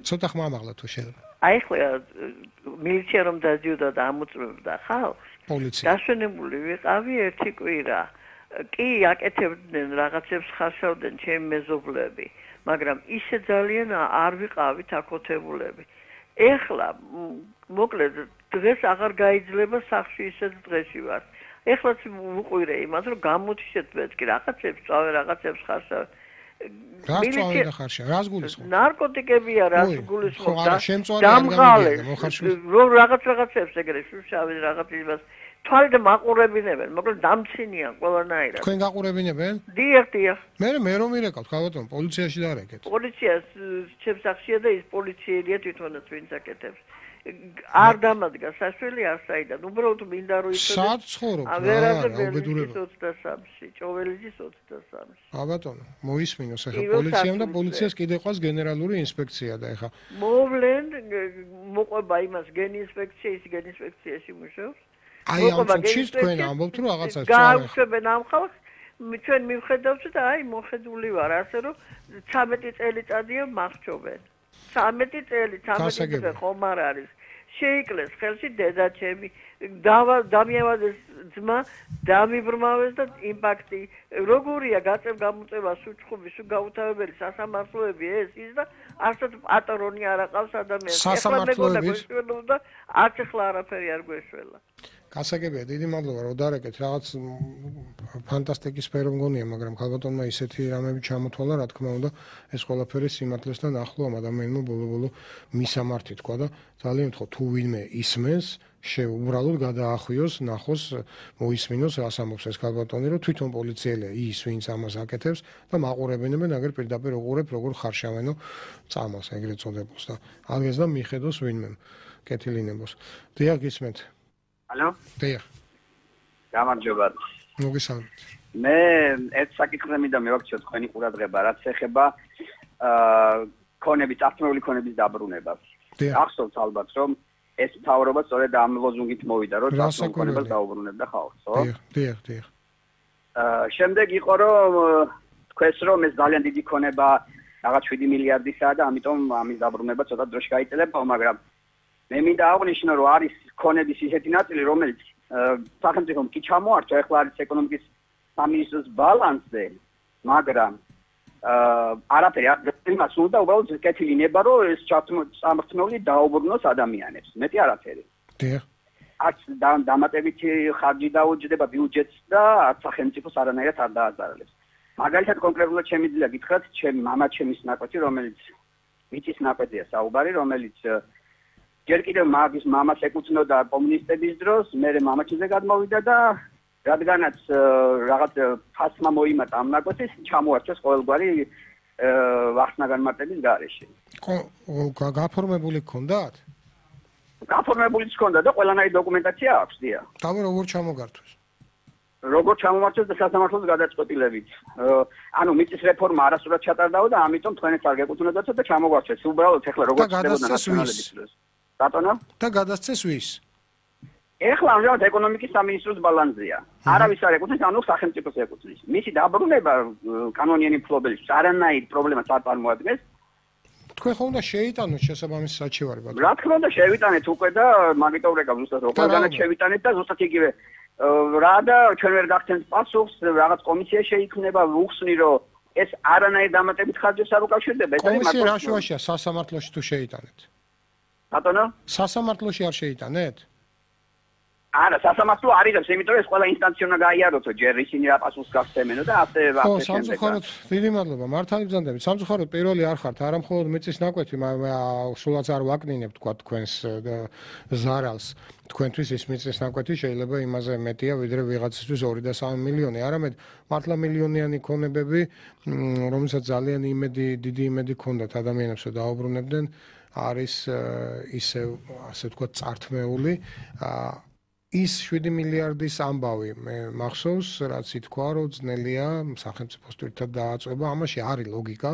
ცოტა ხმამაღლა თუ შეიძლება. აი ხლა მილიცია რომ დაძიოდა და ამოწმებდა ხალხს. პოლიცია. დაშენებული ვიყავი ერთი კვირა. კი აკეთებდნენ რაღაცებს ხარშავდნენ ჩემი მეზობლები, მაგრამ ისე ძალიან არ ვიყავით აკოთებულები. ეხლა მოკლედ დღეს აღარ გაიძლება სახში ისეთ დღეში ვარ. ეხლაც უყვირე იმას რომ გამოთიშეთ მეთქი რაღაცებს წავე რაღაცებს ხარშავ რას წავე და ხარშა რას გულისხმობ? ნარკოტიკებია რას გულისხმობ და დამღალე. რომ რაღაც რაღაცებს ეგრე შუშავი რაღაც იმას თვალზე მაყურებინებენ, მოკლედ დამცინიან ყველანაირად. თქვენ გაყურებინებენ? დიახ, დიახ. მე მე რომ ირეკავთ, ხავატონ, პოლიციაში დაარეკეთ. პოლიციას ჩემს სახშია და ის პოლიციელია თვითონაც ვინც აკეთებს. არ დამადგა სასველი არ საიდან. უბრალოდ მინდა რომ იცოდე. საცხოვრობ. ვერასდროს 23-ში, ჭოველიძის 23-ში. ა ბატონო, მოისმინოს ახლა პოლიციამ და პოლიციას კიდე ყავს გენერალური ინსპექცია და ახლა მოვლენ მოყვება იმას გენინსპექცია, ის გენინსპექციაში მუშაობს. აი ამ წუთში თქვენ ამბობთ რომ რაღაცას წავენ. გაუშვებენ ამ ხალხს. ჩვენ მივხედავთ და აი მოხედული ვარ ასე რომ 13 წელიწადია მახჩობენ. 13 წელი, 13 წელი ხომ არ არის. შეიკლეს ხელში დედაჩემი, დამიავადეს ძმა, დამიბრმავეს და იმპაქტი. როგორია გაწევ გამოწევა სუჩხუბი, სუ გაუთავებელი სასამართლოები ეს ის და ასეთ პატრონი არ აყავს ადამიანს. ეხლა მეგონა გვეშველო და არც ახლა არაფერი არ გვეშველა. გასაგებია, დიდი მადლობა, რომ დარეკეთ რაღაც ფანტასტიკის სფერო მგონია, მაგრამ ქალბატონმა ისეთი რამები ჩამოთვალა, რა თქმა უნდა, ეს ყველაფერი სიმართლესთან ახლოა, ადამიანმა ბოლო-ბოლო მისამართი თქვა და ძალიან მითხო თუ ვინმე ისმენს, შეუბრალოდ გადაახვიოს, ნახოს, მოისმინოს, რას ამბობს ეს ქალბატონი, რომ თვითონ პოლიციელია ის, ვინც ამას აკეთებს და მაყურებინებენ, აგერ პირდაპირ უყურებ, როგორ ხარშავენო წამალს, ეგრეთ წოდებს და აღეს და მიხედოს ვინმე კეთილინებოს. დიახ, გისმენთ. ალო? დიახ. გამარჯობა. მოგესალმებით. მე ერთ საკითხზე მინდა მივაქციო თქვენი ყურადღება, რაც ეხება აა ქონების, აფრთხილებული ქონების დაბრუნებას. ახსოვთ ალბათ, რომ ეს თავრობა სწორედ ამ ლოზუნგით მოვიდა, რომ ქონებას დაუბრუნებდა ხალხს, ხო? დიახ, დიახ, დიახ. აა შემდეგ იყო რომ თქვენს რომ ეს ძალიან დიდი ქონება რაღაც 7 მილიარდისაა და ამიტომ ამის დაბრუნება ცოტა დროში გაიწელება, მაგრამ მე მინდა აღნიშნო რომ არის ქონების ისეთი ნაწილი რომელიც სახელმწიფომ კი ჩამოართვა ეხლა არის ეკონომიკის სამინისტროს ბალანსზე მაგრამ აა არაფერი არ იმას უნდა უბრალოდ კეთილინება რომ ეს ჩამრთმეული დაუბრუნოს ადამიანებს. მეტი არაფერი. დიახ. არც დამატებითი ხარჯი დაუჯდება ბიუჯეტს და არც სახელმწიფოს არანაირად არ დააზარალებს. მაგალითად კონკრეტულად შემიძლია გითხრათ ჩემი მამა ჩემის ნაკვეთი რომელიც მიწის ნაკვეთია საუბარი რომელიც ჯერ კიდევ მაგის მამას ეკუთვნოდა კომუნისტების დროს, მე მამაჩიზე გადმოვიდა და რადგანაც რაღაც ფასმა მოიმატა ამ ნაკვეთის, ჩამოარჩეს ყოველგვარი ვახსნა განმარტების გარეშე. გაფორმებული გქონდათ? გაფორმებული გქონდა და ყველანაირი დოკუმენტაცია აქვს, დია. თავი როგორ ჩამოგართვეს? როგორ ჩამომარჩეს და სასამართლოს გადაწყვეტილებით. ანუ მიწის რეფორმა არასდროს ჩატარდაო და ამიტომ თქვენს არ გეკუთვნოდათ და ჩამოგვარჩეს. უბრალოდ ეხლა როგორ ხდებოდა ნაციონალების დროს. ბატონო? და გადასცეს ვის? ეხლა ამჟამად ეკონომიკის სამინისტროს ბალანსია. არავის არ ეკუთვნის, ანუ სახელმწიფოს ეკუთვნის. მისი დაბრუნება კანონიანი ფლობელს არანაირ პრობლემას არ წარმოადგენს. თქვენ ხომ უნდა შეიტანოთ შესაბამისი საჩივარი ბატონო? რა თქმა უნდა შევიტანეთ უკვე და მაგიტო რეკა ზუსტად როგორგანაც შევიტანეთ და ზუსტად იგივე რა და ჩვენ ვერ გახსენთ პასუხს რაღაც კომისია შეიქმნება უხსნი რომ ეს არანაირ დამატებით ხარჯებს არ უკავშირდება ეს არის მაგალითად კომისია რა შუაშია სასამართლოში თუ შეიტანეთ? ბატონო სასამართლოში არ შეიტანეთ არა, სასამართლო არიდებს, იმიტომ რომ ეს ყველა ინსტანცია უნდა გაიაროთო, ჯერ ისინი რა პასუხს გასცემენო და ასე ასე შემდეგ. სამწუხაროდ, დიდი მადლობა, მართალი ბრძანდებით. სამწუხაროდ პირველი არ ხართ, არა მხოლოდ მეცის ნაკვეთი, სულაც არ ვაკნინებ თქვა თქვენს ზარალს. თქვენთვის ის მეცის ნაკვეთი შეიძლება იმაზე მეტია, ვიდრე ვიღაცისთვის 2 და 3 მილიონი. არამედ მართლა მილიონიანი ქონებები, რომელსაც ძალიან იმედი, დიდი იმედი ქონდათ ადამიანებს, რომ დაუბრუნებდნენ, არის ისე ასე თქვა წართმეული. აა ის 7 მილიარდის ამბავი მე მახსოვს, რაც ითქვა, რომ ძნელია სახელმწიფოს თვითონ დააწובה, ამაში არის ლოგიკა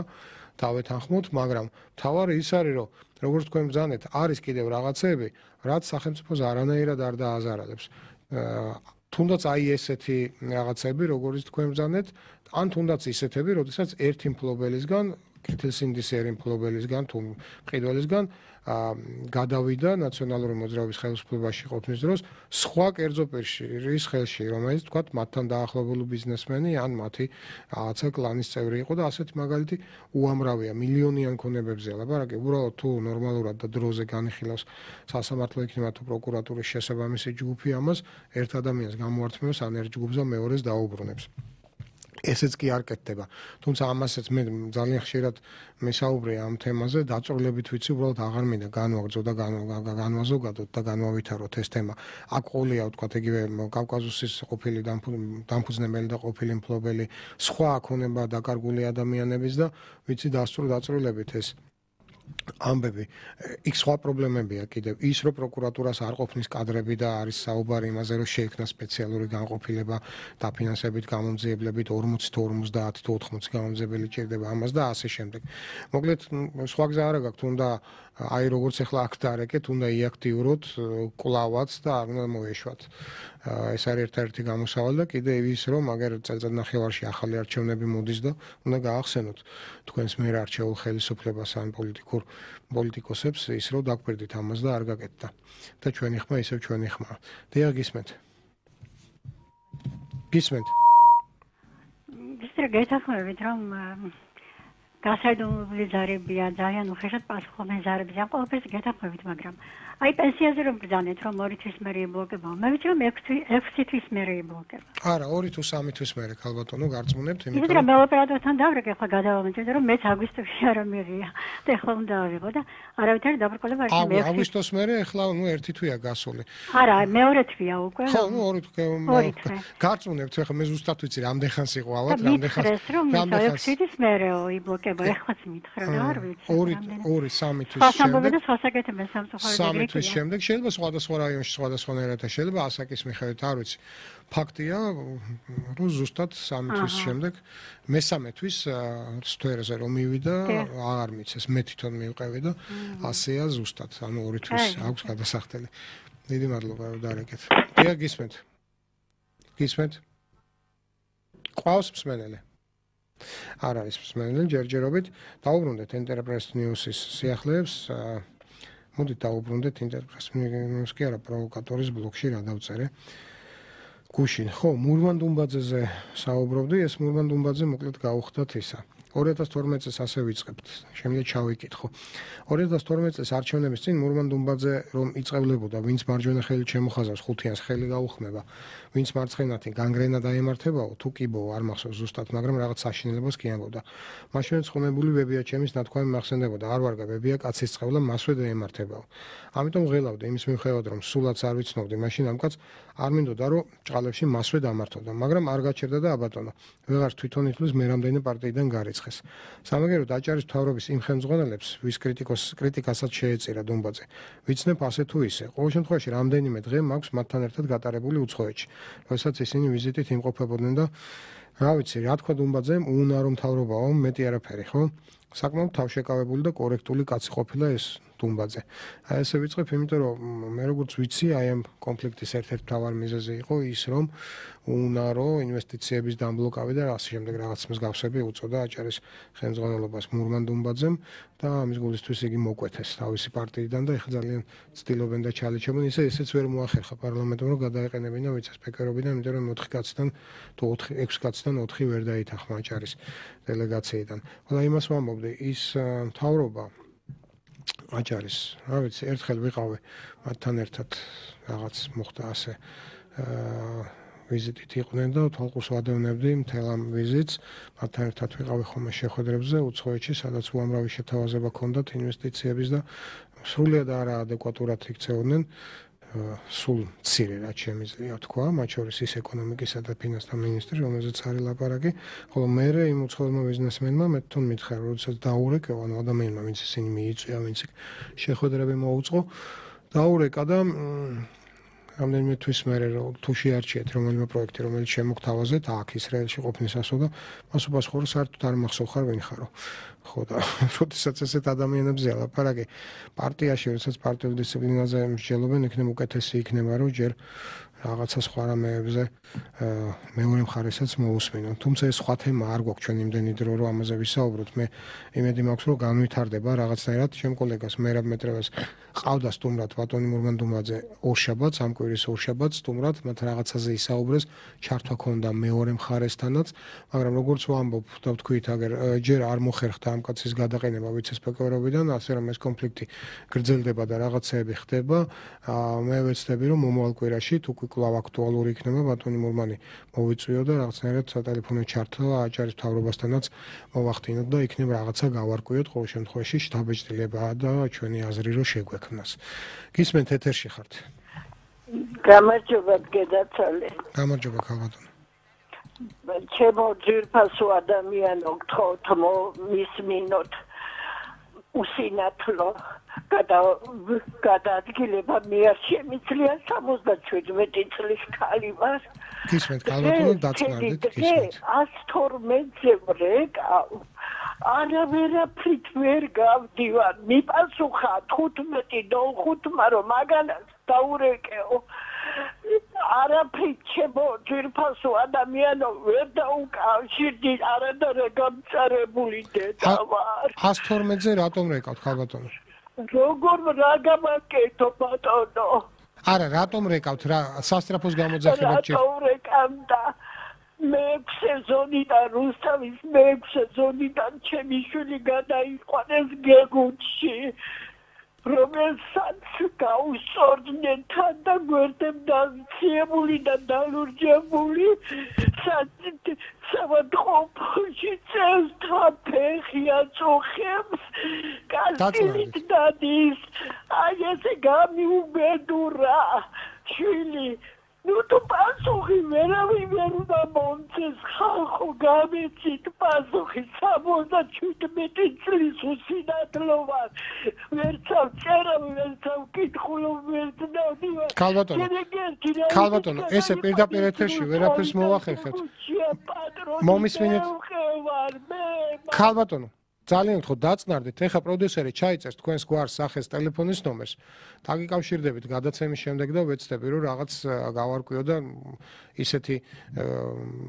თავეთ ახმოთ, მაგრამ თავარი ის არის, რომ როგორც თქვენ ბძანეთ, არის კიდევ რაღაცეები, რაც სახელმწიფოს არანაირად არ დააზარალებს. თუნდაც აი ესეთი რაღაცები, როგორც თქვენ ბძანეთ, ან თუნდაც ისეთები, როდესაც ერთი მფლობელისგან კეთილსინდისერი მფლობელისგან თუ მყიდველისგან გადავიდა ნაციონალური მოძრაობის ხელისუფლებაში ყოფნის დროს სხვა კერძო პირის ხელში, რომელიც თქვა მათთან დაახლოებული ბიზნესმენი ან მათი რაღაცა კლანის წევრი იყო და ასეთი მაგალითი უამრავია მილიონიან ქონებებზე ლაპარაკი. უბრალოდ თუ ნორმალურად და დროზე განიხილავს სასამართლო იქნება თუ პროკურატურის შესაბამისი ჯგუფი ამას ერთ ადამიანს გამოართმევს ან ერთ ჯგუფზე მეორეს დაუბრუნებს. ესეც კი არ კეთდება. თუმცა ამასაც მე ძალიან ხშირად მესაუბრე ამ თემაზე, დაწვრილებით ვიცი, უბრალოდ აღარ მინდა განვაგრძო და განვაზოგადოთ და განვავითაროთ ეს თემა. აქ ყოლია ვთქვა, იგივე კავკაზუსის ყოფილი დამფუძნებელი და ყოფილი მფლობელი სხვა აქონება დაკარგული ადამიანების და ვიცი დასწრილებით ეს ამბები. იქ სხვა პრობლემებია კიდევ. ის რომ პროკურატურას არ ყოფნის კადრები და არის საუბარი იმაზე რომ შეექმნა სპეციალური განყოფილება დაფინანსებით გამომძიებლებით 40 თუ 50 თუ 80 გამომძიებელი ჭირდება ამას და ასე შემდეგ. მოკლედ სხვა გზა არ აქვს. თუნდა აი როგორც ახლა აქ დარეკეთ უნდა იაქტიუროთ კლავაც და არ უნდა მოეშვათ. ეს არის ერთ-ერთი გამოსავალი და კიდე ის რომ მაგერ წელწად ნახევარში ახალი არჩევნები მოდის და უნდა გაახსენოთ. თქვენს მიერ არჩეულ ხელისუფლებას ან პოლიტიკურ პოლიტიკოსებს ის რომ დაგვერდით ამას და არ გაკეთდა. და ჩვენი ხმა ისევ ჩვენი ხმა. დიახ გისმენთ. გისმენთ. ისე გეთახმებით რომ გასაიდუმლო ზარებია ძალიან უხეშად პასუხობენ ზარებს ან ყველაფერს გეთახმებით მაგრამ აი პენსიაზე რომ ბრძანეთ რომ 2 თვის მერე იბლოკება? მე ვიცი რომ 6 თვის მერე იბლოკება. არა 2 თუ 3 თვის მერე ქალბატონო გარწმუნებთ იმიტომ რომ მე ოპერატორთან დავრეკე ხო გადავამეჭე რომ მეც აგვისტოში არ მიღია და ახლა უნდა ავიღო და არავითარი დაბრკოლება არ შემიძლია აგვისტოს მერე ახლა ნუ ერთი თვია გასული. არა მეორე თვია უკვე ხო ნუ ორი თვე გარწმუნებთ ახლა მე ზუსტად ვიცი რამდენ ხანს იყო ალბათ რამდენ ხანს რამდენ ხანს 6 თვის მერე იბლოკება ეხლაც მითხრა რა არ ვიცი ორი ორი სამი თვის შემდეგ ხასამბობე და ხასაკეთებენ სამწუხაროდ თვის შემდეგ შეიძლება სხვადასხვა რაიონში სხვადასხვანაირად შეიძლება ასაკის მიხედვით არ ვიცი ფაქტია რომ ზუსტად 3 თვის შემდეგ მესამე თვის სფეროზე რომ მივიდა აღარ მიცეს მე თვითონ მივყევი და ასეა ზუსტად ანუ 2 თვის აქვს გადასახდელი. დიდი მადლობა რომ დარეკეთ. დიახ გისმენთ. გისმენთ? ყავს მსმენელი არ არის მსმენელი ჯერჯერობით დაუბრუნდეთ enterprise news-ის სიახლეებს მოდი დაუბრუნდეთ ინტერპრეს ნიუს კი არა პროვოკატორის ბლოკში რა დავწერე. გუშინ. ხო მურმან დუმბაძეზე საუბრობდი. ეს მურმან დუმბაძე მოკლედ გაუხდათ ისა 2012 წელს ასე ვიწყებთ. შემიძლია ჩავიკითხო. 2012 წელს არჩევნების წინ მურმან დუმბაძე რომ იწევლებოდა, ვინც მარჯვენა ხელი შემოხაზავს, ხუთიანს ხელი გაუხმება, ვინც მარცხენათი განგრენა დაემართებაო, თუ კიბო არ მახსოვს ზუსტად, მაგრამ რაღაც საშინელებას კი ამბობდა. მაშინ ცხომებული ბებია ჩემის ნათქვამი მახსენდებოდა, არ ვარგა ბებია კაცის წყევლა მასვე დაემართებაო. ამიტომ ღელავდი იმის მიუხედავად რომ სულაც არ ვიცნობდი, მაშინ ამ კაც არ მინდოდა რომ ჭყალებში მასვე დამართოდა, მაგრამ არ გაჩერდა და აბატონო. ვეღარ თვითონ ითვლის მე რამდენი პარტიიდან გარიცხეს. სამაგერო დაჭარის თავრობის იმ ხელმძღვანელებს, ვის კრიტიკოს კრიტიკასაც შეეწირა დონბაძე. ვიცნებ ასე თუ ისე. ყოველ შემთხვევაში რამდენიმე დღე მაქვს მათთან ერთად გატარებული უცხოეთში. როდესაც ისინი ვიზიტით იმყოფებოდნენ და რა ვიცი, რა თქვა დონბაძემ, უნარო მთავრობაო, მეტი არაფერი, ხო? საკმაოდ თავშეკავებული და კორექტული კაცი ყოფილა ეს დუმბაძე. აი ესე ვიწყებ, იმიტომ რომ მე როგორც ვიცი, აი ამ კონფლიქტის ერთ-ერთი მთავარი მიზეზი იყო ის, რომ უნარო ინვესტიციების დამბლოკავი და ასე შემდეგ რაღაც მსგავსები უწოდა აჭარის ხელმძღვანელობას მურმან დუმბაძემ და ამის გულისთვის იგი მოკვეთეს თავისი პარტიიდან და ეხლა ძალიან ცდილობენ და ჩალიჩებენ. ისე ესეც ვერ მოახერხა პარლამენტმა რომ გადაეყენებინა ვიცას სპეკერობიდან, იმიტომ რომ 4 კაციდან თუ 4 6 კაციდან 4 ვერ დაითანხმა აჭარის დელეგაციიდან. ხოლო იმას ვამბობდი, ის მთავრობა აჭარის, რა ვიცი, ერთხელ ვიყავი მათთან ერთად რაღაც მოხდა ასე. აა ვიზიტით იყვნენ და თვალყურს ვადევნებდი მთელ ამ ვიზიტს. მათთან ერთად ვიყავი ხოლმე შეხვედრებზე უცხოეთში, სადაც უამრავი შეთავაზება ჰქონდათ ინვესტიციების და სრულად არა ადეკვატურად იქცეოდნენ. სულ ცირე რაც შემიძლია თქვა, მათ შორის ის ეკონომიკისა და ფინანსთა მინისტრი, რომელზეც არის ლაპარაკი, ხოლო მე იმ უცხოელმა ბიზნესმენმა მე თვითონ მითხრა, როდესაც დაურეკე, ანუ ადამიანმა, ვინც ისინი მიიწვია, ვინც შეხვედრები მოუწყო, დაურეკა და რამდენიმე თვის მერე რომ თუ შეარჩიეთ რომელიმე პროექტი, რომელიც შემოგთავაზეთ აქ ისრაელში ყოფნისასო და მას უპასუხო საერთოდ არ მახსოვ ხარ ვინ ხარო. ხო და როდესაც ესეთ ადამიანებზე ლაპარაკი პარტიაში, როდესაც პარტიულ დისციპლინაზე მსჯელობენ, იქნებ უკეთესი იქნება რომ ჯერ რაღაცა სხვა რამეებზე მეორე მხარესაც მოусმინონ. თუმცა ეს სხვა თემა არ გვაქვს ჩვენ იმდენი დრო რომ ამაზე ვისაუბროთ. მე იმედი მაქვს რომ განვითარდება რაღაცნაირად ჩემ კოლეგას მერაბ მეტრევას ყავდა სტუმრად ბატონი მურმანდუმაძე ორშაბათს ამ კვირის ორშაბათს სტუმრად მათ რაღაცაზე ისაუბრეს ჩართვა ქონდა მეორე მხარესთანაც მაგრამ როგორც ვამბობ და ვთქვით აგერ ჯერ არ მოხერხდა ამ კაცის გადაყენება ვიცესპეკერობიდან ასე რომ ეს კონფლიქტი გრძელდება და რაღაცეები ხდება მე ვეცდები რომ მომავალ კვირაში თუ კვლავ აქტუალური იქნება. ბატონი მურმანი მოვიწვიო და რაღაცნაირად სატელეფონო ჩართვა აჭარის თავრობასთანაც მოვახდინოთ და იქნებ რაღაცა გავარკვიოთ ყოველ შემთხვევაში შთაბეჭდილება და ჩვენი აზრი რო შეგვექმნას გისმენთ ეთერში ხართ. გამარჯობა გედაცალე გამარჯობა ქალბატონო. ჩემო ძირფასო ადამიანო გთხოვთ მისმინოთ უსინათლო გადაადგილება მე არ შემიძლია 77 წლის ხალი ვარ ისმენთ კალბატონო დაწყნარდით ისმენთ 112-ზე ვრეკავ არავერაფრით ვერ გავდივარ. მიპასუხა 15 დო 5 რომ მაგალას დაურეკეო. არაფრით ჩემო ძირფასო ადამიანო ვერ დაუკავშირდი არადარა გამწარებული დედა ვარ 112-ზე რატომ რეკავთ ქალბატონო როგორ რა გამაკეთო ბატონო? არა რატომ რეკავთ? რა სასტრაფოს გამოძახება ჭირ რატომ რეკავდა? მე სეზონიდან რუსთავის მე სეზონიდან ჩემი შვილი გადაიყვანეს გეგუთში რომელსაც გაუსწორდნენ თან და გვერდემ დაციებული და დალურჯებული სამადყოფში წევს თაფეხი აწუხებს კასტილით დადის. აი ესე გამიუბედურა შვილი ნუ თუ პასუხი ვერავინ ვერ უნდა მომწეს ხალხო გამეცით პასუხი 77 წლის უსინათლო ვარ ვერცავ წერა ვერცავ კითხულობ ვერცდავდი კალბატონო კალბატონო ესე პირდაპირ ეთერში ვერაფერს მოახერხეთ მომისმინეთ კალბატონო ძალიან გთხოვ დაწნარდეთ ეხა პროდიუსერი ჩაიწერს თქვენს გვარს სახეს ტელეფონის ნომერს. დაგიკავშირდებით გადაცემის შემდეგ და ვეცდები რომ რაღაც გავარკვიო და ისეთი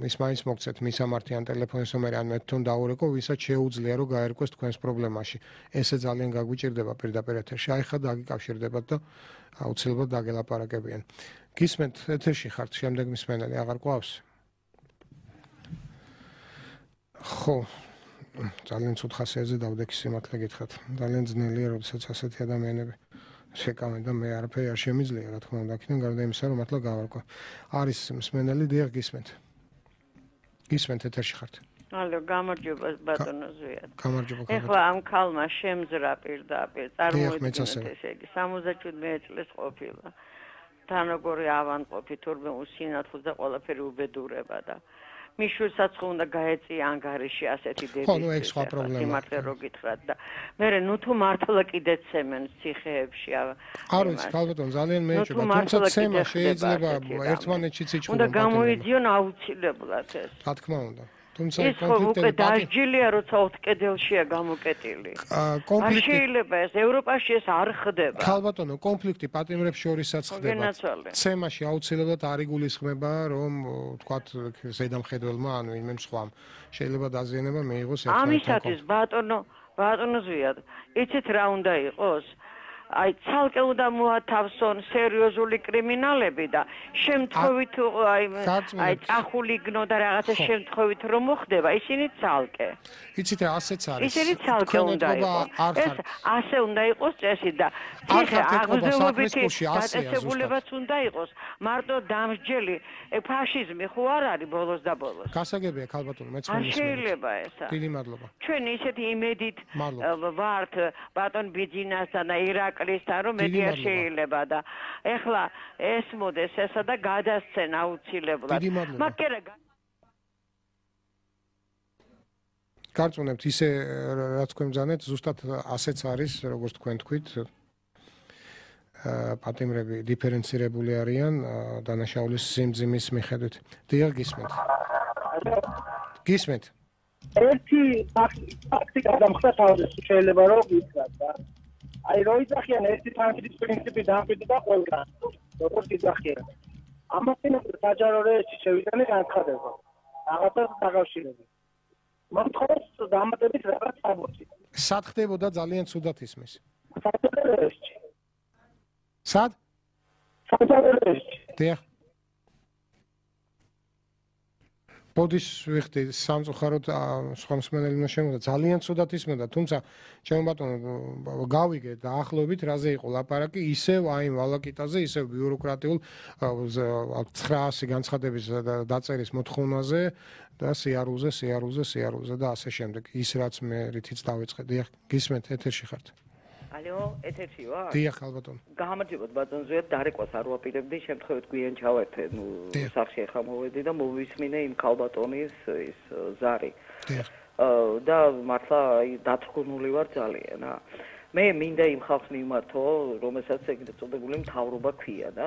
ის მაინც მოგცეთ მისამართიან ტელეფონის ნომერი ან მე თვითონ დაურეკო ვისაც შეუძლია რომ გაერკვეს თქვენს პრობლემაში. ესე ძალიან გაგვიჭირდება პირდაპირ ეთერში. აი ხა დაგიკავშირდებათ და აუცილებლად დაგელაპარაკებიან. გისმენთ ეთერში ხართ შემდეგ მისმენელი აღარ ყავს. ხო ძალიან ცუდ ხასიათზე დავდექი სიმართლე გითხრათ. ძალიან ძნელია, როდესაც ასეთი ადამიანები შეკავენ და მე არაფერი არ შემიძლია, რა თქმა უნდა, აქედან გარდა იმისა, რომ მართლა გავარკვა. არის მსმენელი დიახ გისმენთ. გისმენთ ეთერში ხართ. ალო, გამარჯობა ბატონო ზვიად. გამარჯობა. ეხლა ამ ქალმა შემზრა პირდაპირ წარმოიდგინეთ ესე იგი 77 წლის ყოფილა. თან როგორი ავანტყოფი თურმე უსინათლო და ყველაფერი უბედურება და მიშვილსაც ხო უნდა გაეწია ანგარიში ასეთი დედის. ხო, ნუ ეგ სხვა პრობლემაა. იმართლე რო გითხრათ და მე ნუ თუ მართლა კიდე ცემენ ციხეებში არ ვიცი, ალბათ ძალიან მეეჭება, თუმცა ცემა შეიძლება ერთმანეთში ციჩხუბა. უნდა გამოიძიონ აუცილებლად ეს. რა თქმა უნდა. თუმცა უკვე დაჟილია როცა ოთკედელშია გამოკეტილი. კონფლიქტი შეიძლება ეს ევროპაში ეს არ ხდება. ხალბატონო, კონფლიქტი პატიმრებს შორისაც ხდება. ცემაში აუცილებლად არ იგულისხმება, რომ თქვათ ზედამხედველმა ანუ იმემ სხვამ შეიძლება დაზიანება მიიღოს ერთმანეთთან. ამისათვის ბატონო, ბატონო ზვიად, იცით რა უნდა იყოს? აი ცალკე უნდა მოათავსონ სერიოზული კრიმინალები და შემთხვევით აი აი წახულიგნო და რაღაცა შემთხვევით რომ მოხდება ისინი ცალკე. იცით რა ასეც არის. ისინი ცალკე უნდა იყოს. ეს ასე უნდა იყოს წესი და ციხე აღზევებითი დაწესებულებაც უნდა იყოს. მარტო დამსჯელი ფაშიზმი ხო არ არის ბოლოს და ბოლოს? გასაგებია ქალბატონო მეც მომისმენთ შეიძლება ესა? დიდი მადლობა. ჩვენ ისეთი იმედით ვართ ბატონ ბიძინასთან და ირაკლისთან რომ მეტი არ შეიძლება და ეხლა ეს მოდეს ესა და გადასცენ აუცილებლად მაგრამ გარწმუნებთ ისე რაც თქვენ ბძანეთ ზუსტად ასეც არის როგორც თქვენ თქვით პატიმრები დიფერენცირებული არიან დანაშაულის სიმძიმის მიხედვით. დიახ, გისმენთ. გისმენთ. ერთი ფაქტი გადამხდა თავის შეიძლება რომ ვიცხათ და აი რო იძახიან ერთი თანხის პრინციპი დამკვიდრდა და ყველგან როგორც იძახიან ამასთან საჯარო რეჟიმი შევიდანე განცხადება რაღაცას დაკავშირებით მოთხოვს დამატებით რაღაც საბუთი სად ხდებოდა ძალიან ცუდად ისმის საჯარო რეჟიმი სად? საჯაროში. დიახ. ბოდის ვიხდი სამწუხაროდ სხვამსმენელი უნდა შემოდა. ძალიან ცუდად ისმოდა თუმცა ჩემო ბატონო გავიგე და ახლობით რაზე იყო ლაპარაკი? ისევ აი ვალაკიტაზე ისევ ბიუროკრატიულ 900 განცხადების დაწერის მოთხოვნაზე და სიარულზე სიარულზე სიარულზე და ასე შემდეგ. ის რაც მე რითიც დავიწყე. დიახ გისმენთ ეთერში ხართ ალო, ეთერში ვარ? დიახ, ალბათონ. გამარჯობათ ბატონ ზუიად, დარეკვას არ ვაპირებდი, შემთხვევით გვიან ჩავერთე, ნუ სახში ახლა მოვედი და მოვისმინე იმ ქალბატონის ის ზარი. დიახ. და მართლა აი დათრგუნული ვარ ძალიან, ა. მე მინდა იმ ხალხს მიმართო, რომელსაც ეგრეთ წოდებული მთავრობა ქვია და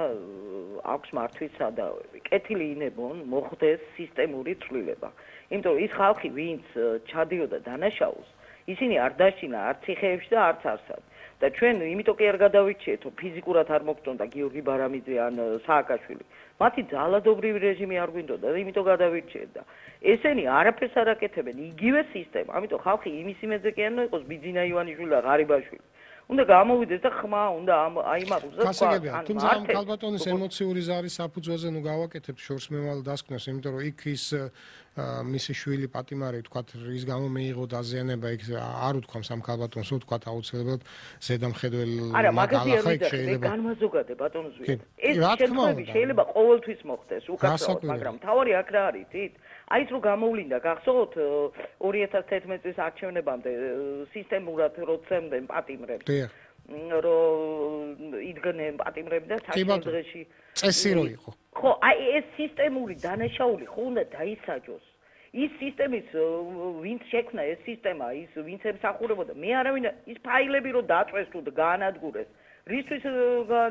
აქვს მართვის სადავები. კეთილი ინებონ მოხდეს სისტემური ცვლილება. იმიტომ რომ ის ხალხი, ვინც ჩადიოდა დანაშაულს, ისინი არ დაშინა არც ციხეებში და არც არსად. და ჩვენ იმიტომ კი არ გადავიჩიეთო ფიზიკურად არ მოგწონდა გიორგი ბარამიძე ან სააკაშვილი. მათი ძალადობრივი რეჟიმი არ გვინდოდა და იმიტომ გადავიჩიეთ და ესენი არაფერს არ აკეთებენ იგივე სისტემა ამიტომ ხალხი იმის იმედზე კი არ ნოიყოს ბიძინა ივანიშვილი და ღარიბაშვილი უნდა გამოვიდეს და ხმა უნდა აიმაღლოს და სხვა თუმცა ამ ქალბატონის ემოციური ზარის საფუძველზე ნუ გავაკეთებთ შორს მევალ დასკვნას იმიტომ რომ იქ ის მისი შვილი პატიმარი თქვათ რის გამო მიიღო დაზიანება იქ არ უთქვამს ამ ქალბატონს უთქვათ აუცილებლად ზედამხედველ მაგალახა იქ შეიძლება განმაზოგადე ბატონოს ვი ეს შემთხვევები შეიძლება ყოველთვის მოხდეს უკაცრავად მაგრამ თავარი აქ რა არის თით აი ეს რო გამოვლინდა გახსოვთ 2011 წლის არჩევნებამდე სისტემურად როცემდნენ პატიმრებს. რო იდგნენ პატიმრები და საერთოდ დღეში წესი რო იყო? ხო აი ეს სისტემური დანაშაული ხო უნდა დაისაჯოს? ის სისტემის ვინც შექმნა ეს სისტემა ის ვინც ემსახურებოდა მე არავინ ის ფაილები რო დაწვეს თუ გაანადგურეს რისთვის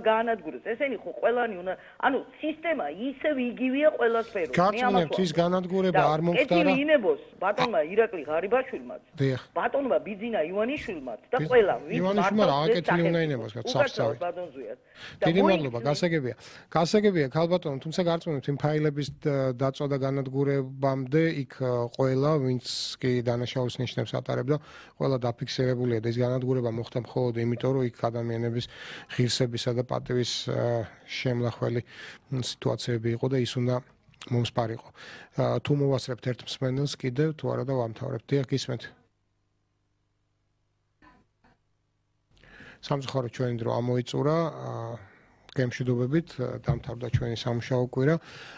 გაანადგურეს ესენი ხო ყველანი უნდა ანუ სისტემა ისევ იგივეა ყველა სფერო მე ამბობ ის განადგურება არ მომხდარა. ეს ინებოს ბატონმა ირაკლი ღარიბაშვილმაც ბატონმა ბიძინა ივანიშვილმაც და ყველა ვინც ივანიშვილმა რა აკეთილი უნდა ინებოს გასავსავი დიდი მადლობა გასაგებია. გასაგებია ქალბატონო თუმცა გარწმუნებთ იმ ფაილების დაწვა და განადგურებამდე იქ ყველა ვინც კი დანაშაულს ნიშნებს ატარებდა ყველა დაფიქსირებულია და ეს განადგურება მოხდა მხოლოდ იმიტომ რომ იქ ადამიანების ღირსებისა და პატივის შემლახველი სიტუაციები იყო და ის უნდა მომსპარიყო. თუ მოვასწრებთ ერთ მსმენელს კიდევ თუ არა და ვამთავრებთ. დიახ, გისმენთ. სამწუხარო ჩვენი დრო ამოიწურა. გემშვიდობებით დამთავრდა ჩვენი სამშაო კვირა.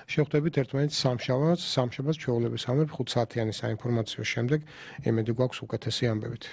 შევხვდებით ერთმანეთს სამშაბათს, სამშაბათს ჩვეულების ამებ 5 საათიანი საინფორმაციო შემდეგ. იმედი გვაქვს უკეთესი ამბებით.